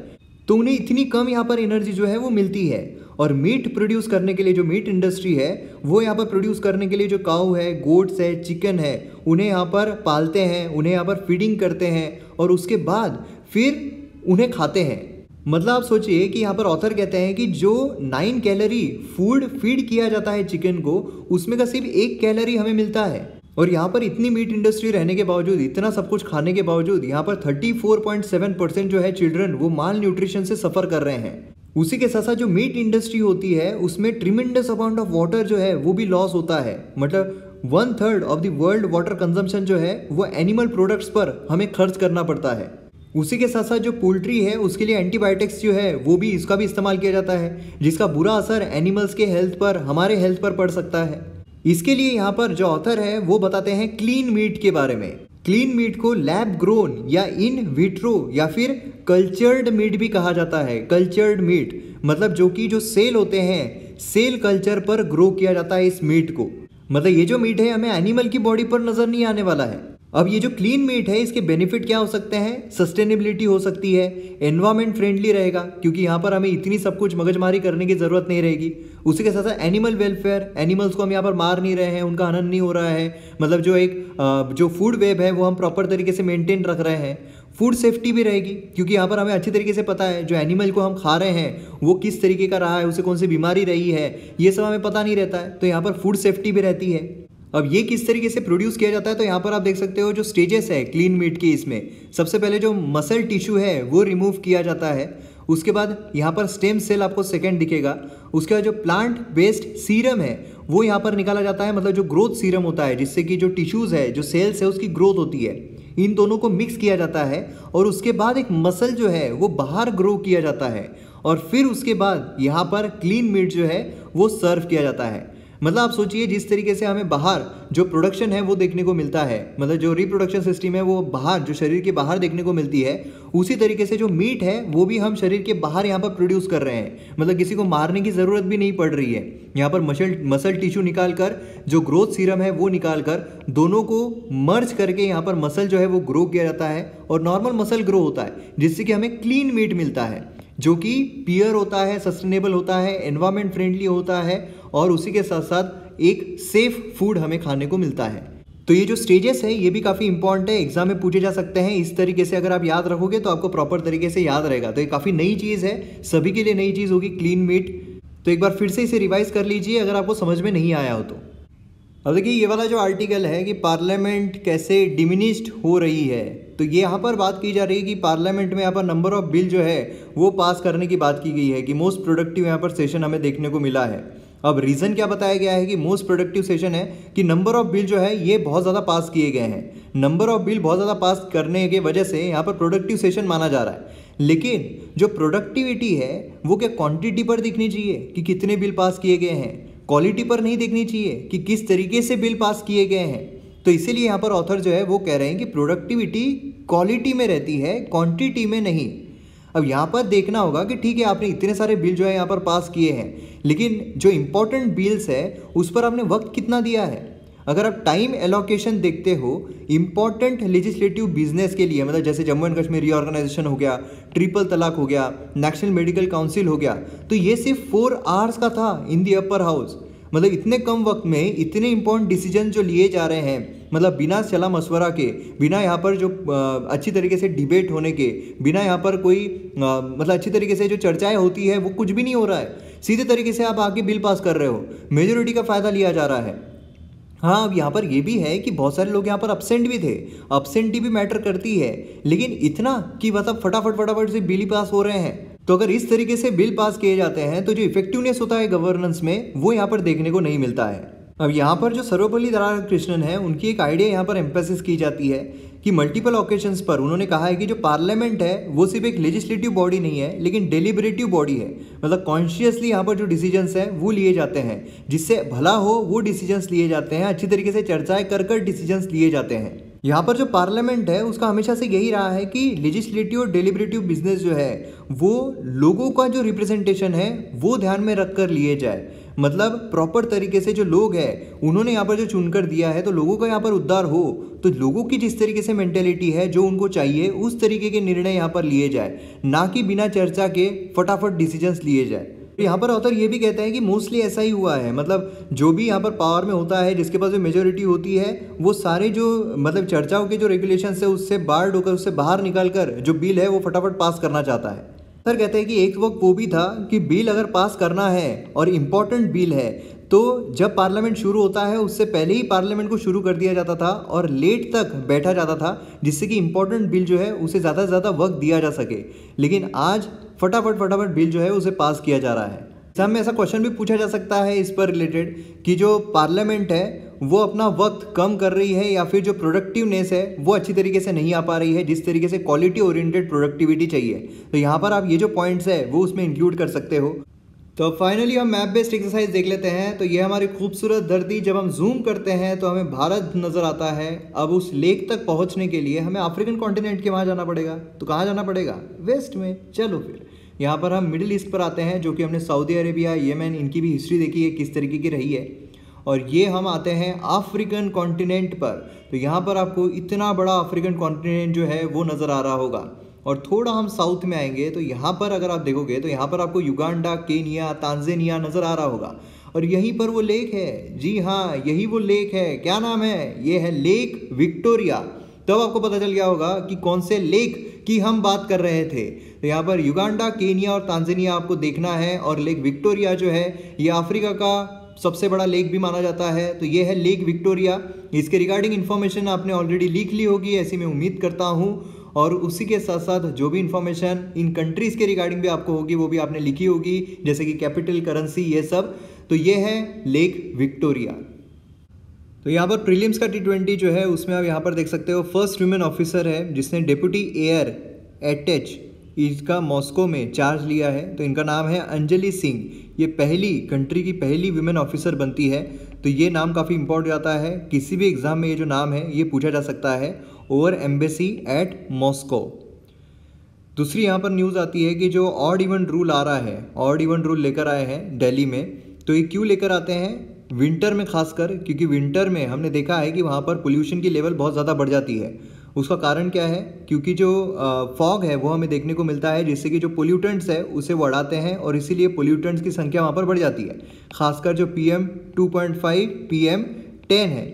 तो उन्हें इतनी कम यहाँ पर एनर्जी जो है वो मिलती है। और मीट प्रोड्यूस करने के लिए जो मीट इंडस्ट्री है, वो यहाँ पर प्रोड्यूस करने के लिए जो काऊ है गोट्स है चिकन है, उन्हें यहाँ पर पालते हैं, उन्हें यहाँ पर फीडिंग करते हैं और उसके बाद फिर उन्हें खाते हैं। मतलब आप सोचिए कि यहाँ पर ऑथर कहते हैं कि जो नाइन कैलोरी फ़ूड फ़ीड किया जाता है चिकन को, उसमें का सिर्फ़ एक कैलोरी हमें मिलता है। और यहाँ पर इतनी मीट इंडस्ट्री रहने के बावजूद, इतना सब कुछ खाने के बावजूद, यहाँ पर 34.7 परसेंट जो है चिल्ड्रन वो माल न्यूट्रिशन से सफ़र कर रहे हैं। उसी के साथ साथ जो मीट इंडस्ट्री होती है, उसमें ट्रिमेंडस अमाउंट ऑफ़ वाटर जो है वो भी लॉस होता है। मतलब one third of the world water consumption जो है, वो एनिमल प्रोडक्ट्स पर हमें खर्च करना पड़ता है। उसी के साथ साथ जो पोल्ट्री है, उसके लिए एंटीबायोटिक्स जो है, वो भी इसका भी इस्तेमाल किया जाता है, जिसका बुरा असर एनिमल्स के हेल्थ पर, हमारे हेल्थ पर पड़ सकता है। इसके लिए यहाँ पर जो ऑथर है, वो बताते हैं क्लीन मीट के बारे में। क्लीन मीट को लैब ग्रोन या इन विट्रो या फिर कल्चर्ड मीट भी कहा जाता है। कल्चर्ड मीट मतलब जो कि जो सेल होते हैं सेल कल्चर पर ग्रो किया जाता है इस मीट को। मतलब ये जो मीट है, हमें एनिमल की बॉडी पर नज़र नहीं आने वाला है। अब ये जो क्लीन मीट है, इसके बेनिफिट क्या हो सकते हैं? सस्टेनेबिलिटी हो सकती है। एनवायरमेंट फ्रेंडली रहेगा, क्योंकि यहाँ पर हमें इतनी सब कुछ मगजमारी करने की ज़रूरत नहीं रहेगी। उसी के साथ साथ एनिमल वेलफेयर एनिमल्स को हम यहाँ पर मार नहीं रहे हैं, उनका हनन नहीं हो रहा है। मतलब जो एक जो फ़ूड वेब है, वो हम प्रॉपर तरीके से मेंटेन रख रहे हैं। फ़ूड सेफ्टी भी रहेगी, क्योंकि यहाँ पर हमें अच्छी तरीके से पता है, जो एनिमल को हम खा रहे हैं, वो किस तरीके का रहा है, उसे कौन सी बीमारी रही है, ये सब हमें पता नहीं रहता है। तो यहाँ पर फ़ूड सेफ्टी भी रहती है। अब ये किस तरीके से प्रोड्यूस किया जाता है तो यहाँ पर आप देख सकते हो जो स्टेजेस है क्लीन मीट के इसमें। सबसे पहले जो मसल टिश्यू है, वो रिमूव किया जाता है। उसके बाद यहाँ पर स्टेम सेल आपको सेकेंड दिखेगा। उसके बाद जो प्लांट बेस्ड सीरम है, वो यहाँ पर निकाला जाता है मतलब जो ग्रोथ सीरम होता है, जिससे कि जो टिश्यूज़ है, जो सेल्स है, उसकी ग्रोथ होती है। इन दोनों को मिक्स किया जाता है और उसके बाद एक मसल जो है, वो बाहर ग्रो किया जाता है। और फिर उसके बाद यहाँ पर क्लीन मीट जो है, वो सर्व किया जाता है। मतलब आप सोचिए जिस तरीके से हमें बाहर जो प्रोडक्शन है वो देखने को मिलता है मतलब जो रिप्रोडक्शन सिस्टम है वो बाहर, जो शरीर के बाहर देखने को मिलती है, उसी तरीके से जो मीट है वो भी हम शरीर के बाहर यहाँ पर प्रोड्यूस कर रहे हैं। मतलब किसी को मारने की ज़रूरत भी नहीं पड़ रही है। यहाँ पर मसल मसल टिश्यू निकाल कर जो ग्रोथ सीरम है वो निकाल कर दोनों को मर्ज करके यहाँ पर मसल जो है वो ग्रो किया जाता है और नॉर्मल मसल ग्रो होता है, जिससे कि हमें क्लीन मीट मिलता है। जो कि पियर होता है सस्टेनेबल होता है एनवायरमेंट फ्रेंडली होता है और उसी के साथ साथ एक सेफ़ फ़ूड हमें खाने को मिलता है। तो ये जो स्टेजेस है, ये भी काफ़ी इंपॉर्टेंट है। एग्ज़ाम में पूछे जा सकते हैं। इस तरीके से अगर आप याद रखोगे तो आपको प्रॉपर तरीके से याद रहेगा। तो ये काफ़ी नई चीज़ है। सभी के लिए नई चीज़ होगी क्लीन मीट तो एक बार फिर से इसे रिवाइज कर लीजिए अगर आपको समझ में नहीं आया हो तो। अब देखिए, ये वाला जो आर्टिकल है कि पार्लियामेंट कैसे डिमिनिस्ड हो रही है। तो ये यहाँ पर बात की जा रही है कि पार्लियामेंट में यहाँ पर नंबर ऑफ़ बिल जो है, वो पास करने की बात की गई है कि मोस्ट प्रोडक्टिव यहाँ पर सेशन हमें देखने को मिला है। अब रीज़न क्या बताया गया है कि मोस्ट प्रोडक्टिव सेशन है कि नंबर ऑफ़ बिल जो है, ये बहुत ज़्यादा पास किए गए हैं। नंबर ऑफ़ बिल बहुत ज़्यादा पास करने के वजह से यहाँ पर प्रोडक्टिव सेशन माना जा रहा है। लेकिन जो प्रोडक्टिविटी है, वो क्या क्वांटिटी पर दिखनी चाहिए कि कितने बिल पास किए गए हैं? क्वालिटी पर नहीं देखनी चाहिए कि किस तरीके से बिल पास किए गए हैं? तो इसीलिए यहाँ पर ऑथर जो है वो कह रहे हैं कि प्रोडक्टिविटी क्वालिटी में रहती है क्वांटिटी में नहीं। अब यहाँ पर देखना होगा कि ठीक है, आपने इतने सारे बिल जो है यहाँ पर पास किए हैं, लेकिन जो इम्पोर्टेंट बिल्स है, उस पर आपने वक्त कितना दिया है? अगर आप टाइम एलोकेशन देखते हो इंपॉर्टेंट लेजिस्लेटिव बिज़नेस के लिए मतलब जैसे जम्मू एंड कश्मीर रीऑर्गेनाइजेशन हो गया ट्रिपल तलाक हो गया नेशनल मेडिकल काउंसिल हो गया तो ये सिर्फ़ फोर आवर्स का था इन दी अपर हाउस मतलब इतने कम वक्त में इतने इंपॉर्टेंट डिसीज़न जो लिए जा रहे हैं मतलब बिना सलाह मशवरा के, बिना यहाँ पर जो अच्छी तरीके से डिबेट होने के, बिना यहाँ पर कोई मतलब अच्छी तरीके से जो चर्चाएँ होती है, वो कुछ भी नहीं हो रहा है। सीधे तरीके से आप आगे बिल पास कर रहे हो। मेजोरिटी का फ़ायदा लिया जा रहा है। हाँ अब यहाँ पर ये भी है कि बहुत सारे लोग यहाँ पर अपसेंट भी थे। अपसेंटी भी मैटर करती है। लेकिन इतना कि मतलब फटाफट फटाफट से बिल ही पास हो रहे हैं। तो अगर इस तरीके से बिल पास किए जाते हैं तो जो इफेक्टिवनेस होता है गवर्नेंस में, वो यहाँ पर देखने को नहीं मिलता है। अब यहाँ पर जो सर्वपल्ली कृष्णन है, उनकी एक आइडिया यहाँ पर एम्फेसिस की जाती है कि मल्टीपल ओकेजन्स पर उन्होंने कहा है कि जो पार्लियामेंट है, वो सिर्फ़ एक लेजिस्लेटिव बॉडी नहीं है, लेकिन डेलिबरेटिव बॉडी है। मतलब कॉन्शियसली यहाँ पर जो डिसीजंस हैं, वो लिए जाते हैं। जिससे भला हो, वो डिसीजंस लिए जाते हैं। अच्छी तरीके से चर्चाएँ कर कर डिसीजंस लिए जाते हैं। यहाँ पर जो पार्लियामेंट है, उसका हमेशा से यही रहा है कि लेजिस्लेटिव और डेलिबरेटिव बिज़नेस जो है, वो लोगों का जो रिप्रेजेंटेशन है, वो ध्यान में रख कर लिए जाए। मतलब प्रॉपर तरीके से जो लोग हैं, उन्होंने यहाँ पर जो चुनकर दिया है तो लोगों का यहाँ पर उद्धार हो तो लोगों की जिस तरीके से मेंटेलिटी है, जो उनको चाहिए, उस तरीके के निर्णय यहाँ पर लिए जाए, ना कि बिना चर्चा के फटाफट डिसीजंस लिए जाए। यहाँ पर ऑथर ये भी कहते हैं कि मोस्टली ऐसा ही हुआ है। मतलब जो भी यहाँ पर पावर में होता है, जिसके पास जो मेजोरिटी होती है, वो सारे जो मतलब चर्चाओं के जो रेगुलेशन है, उससे बाहर होकर उससे बाहर निकाल कर जो बिल है, वो फटाफट पास करना चाहता है। सर कहते हैं कि एक वक्त वो भी था कि बिल अगर पास करना है और इंपॉर्टेंट बिल है तो जब पार्लियामेंट शुरू होता है, उससे पहले ही पार्लियामेंट को शुरू कर दिया जाता था और लेट तक बैठा जाता था, जिससे कि इम्पोर्टेंट बिल जो है, उसे ज़्यादा से ज़्यादा वक्त दिया जा सके। लेकिन आज फटाफट फटाफट बिल जो है उसे पास किया जा रहा है। एग्ज़ाम में ऐसा क्वेश्चन भी पूछा जा सकता है इस पर रिलेटेड कि जो पार्लियामेंट है, वो अपना वक्त कम कर रही है या फिर जो प्रोडक्टिवनेस है, वो अच्छी तरीके से नहीं आ पा रही है, जिस तरीके से क्वालिटी ओरिएंटेड प्रोडक्टिविटी चाहिए। तो यहाँ पर आप ये जो पॉइंट्स है, वो उसमें इंक्लूड कर सकते हो। तो फाइनली हम मैप बेस्ड एक्सरसाइज देख लेते हैं। तो ये हमारी खूबसूरत धरती, जब हम जूम करते हैं तो हमें भारत नज़र आता है। अब उस लेक तक पहुँचने के लिए हमें अफ्रीकन कॉन्टिनेंट के वहाँ जाना पड़ेगा। तो कहाँ जाना पड़ेगा? वेस्ट में। चलो फिर। यहाँ पर हम मिडिल ईस्ट पर आते हैं, जो कि हमने सऊदी अरेबिया येमेन इनकी भी हिस्ट्री देखी है, किस तरीके की रही है। और ये हम आते हैं अफ्रीकन कॉन्टिनेंट पर। तो यहाँ पर आपको इतना बड़ा अफ्रीकन कॉन्टिनेंट जो है, वो नज़र आ रहा होगा। और थोड़ा हम साउथ में आएँगे तो यहाँ पर अगर आप देखोगे तो यहाँ पर आपको युगांडा केनिया तांजेनिया नज़र आ रहा होगा। और यहीं पर वो लेक है। जी हाँ यही वो लेक है। क्या नाम है? ये है लेक विक्टोरिया तब आपको पता चल गया होगा कि कौन से लेक की हम बात कर रहे थे। तो यहाँ पर युगांडा केनिया और तांजेनिया आपको देखना है। और लेक विक्टोरिया जो है, ये अफ्रीका का सबसे बड़ा लेक भी माना जाता है। तो ये है लेक विक्टोरिया इसके रिगार्डिंग इन्फॉर्मेशन आपने ऑलरेडी लिख ली होगी, ऐसी मैं उम्मीद करता हूँ। और उसी के साथ साथ जो भी इन्फॉर्मेशन इन कंट्रीज़ के रिगार्डिंग भी आपको होगी, वो भी आपने लिखी होगी, जैसे कि कैपिटल करेंसी ये सब। तो ये है लेक विक्टोरिया तो यहाँ पर प्रीलिम्स का टी ट्वेंटी जो है, उसमें आप यहाँ पर देख सकते हो फ़र्स्ट वुमेन ऑफिसर है, जिसने डेप्यूटी एयर एटेच इसका मॉस्को में चार्ज लिया है। तो इनका नाम है अंजलि सिंह ये पहली कंट्री की पहली वुमेन ऑफिसर बनती है। तो ये नाम काफ़ी इंपॉर्टेंट आता है। किसी भी एग्ज़ाम में ये जो नाम है, ये पूछा जा सकता है। Over embassy at Moscow. दूसरी यहाँ पर न्यूज़ आती है कि जो ऑड इवन रूल आ रहा है, ऑड इवन रूल लेकर आए हैं दिल्ली में तो ये क्यों लेकर आते हैं? विंटर में खासकर, क्योंकि विंटर में हमने देखा है कि वहाँ पर पोल्यूशन की लेवल बहुत ज़्यादा बढ़ जाती है। उसका कारण क्या है? क्योंकि जो फॉग है वो हमें देखने को मिलता है, जिससे कि जो पोल्यूटेंट्स है उसे अड़ाते हैं और इसीलिए पोल्यूटेंट्स की संख्या वहाँ पर बढ़ जाती है। खासकर जो P M two point five P M ten है,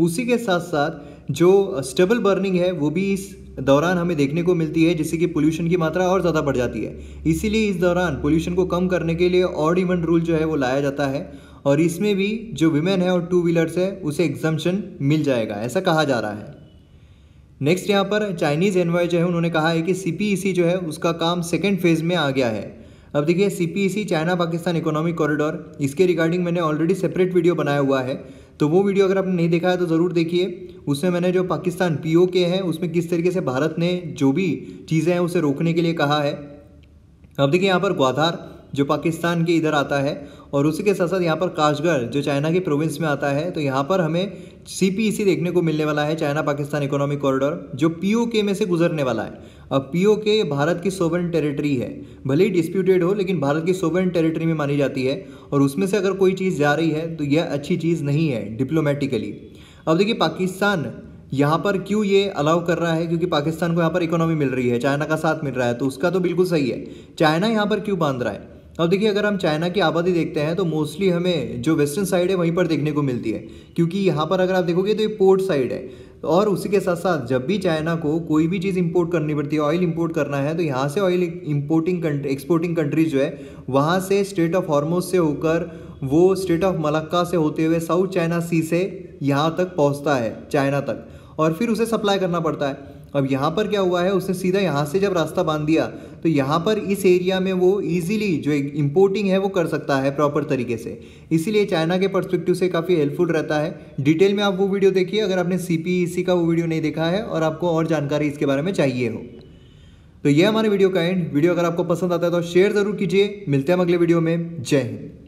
उसी के साथ साथ जो स्टेबल बर्निंग है, वो भी इस दौरान हमें देखने को मिलती है, जिससे कि पोल्यूशन की मात्रा और ज़्यादा बढ़ जाती है। इसीलिए इस दौरान पोल्यूशन को कम करने के लिए ऑड इवन रूल जो है, वो लाया जाता है। और इसमें भी जो विमेन है और टू व्हीलर्स है, उसे एग्जामेशन मिल जाएगा, ऐसा कहा जा रहा है। नेक्स्ट यहाँ पर चाइनीज़ एनवाई जो है, उन्होंने कहा है कि सीपीईसी जो है, उसका काम सेकेंड फ़ेज़ में आ गया है। अब देखिए CPEC China Pakistan economic corridor इसके रिगार्डिंग मैंने ऑलरेडी सेपरेट वीडियो बनाया हुआ है। तो वो वीडियो अगर आपने नहीं देखा है तो ज़रूर देखिए। उसमें मैंने जो पाकिस्तान पीओ के है, उसमें किस तरीके से भारत ने जो भी चीज़ें हैं, उसे रोकने के लिए कहा है। अब देखिए, यहाँ पर ग्वाधार जो पाकिस्तान के इधर आता है, और उसी के साथ साथ यहाँ पर काशगर जो चाइना के प्रोविंस में आता है तो यहाँ पर हमें सी देखने को मिलने वाला है चाइना पाकिस्तान इकोनॉमिक कॉरिडोर, जो पी में से गुजरने वाला है। अब पीओके भारत की सोवन टेरिटरी है। भले ही डिस्प्यूटेड हो, लेकिन भारत की सोवन टेरिटरी में मानी जाती है। और उसमें से अगर कोई चीज़ जा रही है तो यह अच्छी चीज़ नहीं है डिप्लोमेटिकली अब देखिए, पाकिस्तान यहाँ पर क्यों ये अलाउ कर रहा है? क्योंकि पाकिस्तान को यहाँ पर इकोनॉमी मिल रही है, चाइना का साथ मिल रहा है तो उसका तो बिल्कुल सही है। चाइना यहाँ पर क्यों बाँध रहा है? अब देखिए, अगर हम चाइना की आबादी देखते हैं तो मोस्टली हमें जो वेस्टर्न साइड है, वहीं पर देखने को मिलती है। क्योंकि यहाँ पर अगर आप देखोगे तो ये पोर्ट साइड है। और उसी के साथ साथ जब भी चाइना को कोई भी चीज़ इंपोर्ट करनी पड़ती है ऑयल इंपोर्ट करना है तो यहाँ से ऑयल इंपोर्टिंग एक्सपोर्टिंग कंट्रीज़ जो है, वहाँ से स्टेट ऑफ़ हॉर्मोस से होकर वो स्टेट ऑफ़ मलक्का से होते हुए साउथ चाइना सी से यहाँ तक पहुँचता है, चाइना तक। और फिर उसे सप्लाई करना पड़ता है। अब यहाँ पर क्या हुआ है? उसने सीधा यहाँ से जब रास्ता बाँध दिया तो यहाँ पर इस एरिया में वो इजीली जो इंपोर्टिंग है, वो कर सकता है प्रॉपर तरीके से। इसीलिए चाइना के परस्पेक्टिव से काफ़ी हेल्पफुल रहता है। डिटेल में आप वो वीडियो देखिए, अगर आपने सी का वो वीडियो नहीं देखा है और आपको और जानकारी इसके बारे में चाहिए हो। तो ये हमारे वीडियो का एंड वीडियो अगर आपको पसंद आता है तो शेयर ज़रूर कीजिए। मिलते हैं अगले वीडियो में। जय हिंद।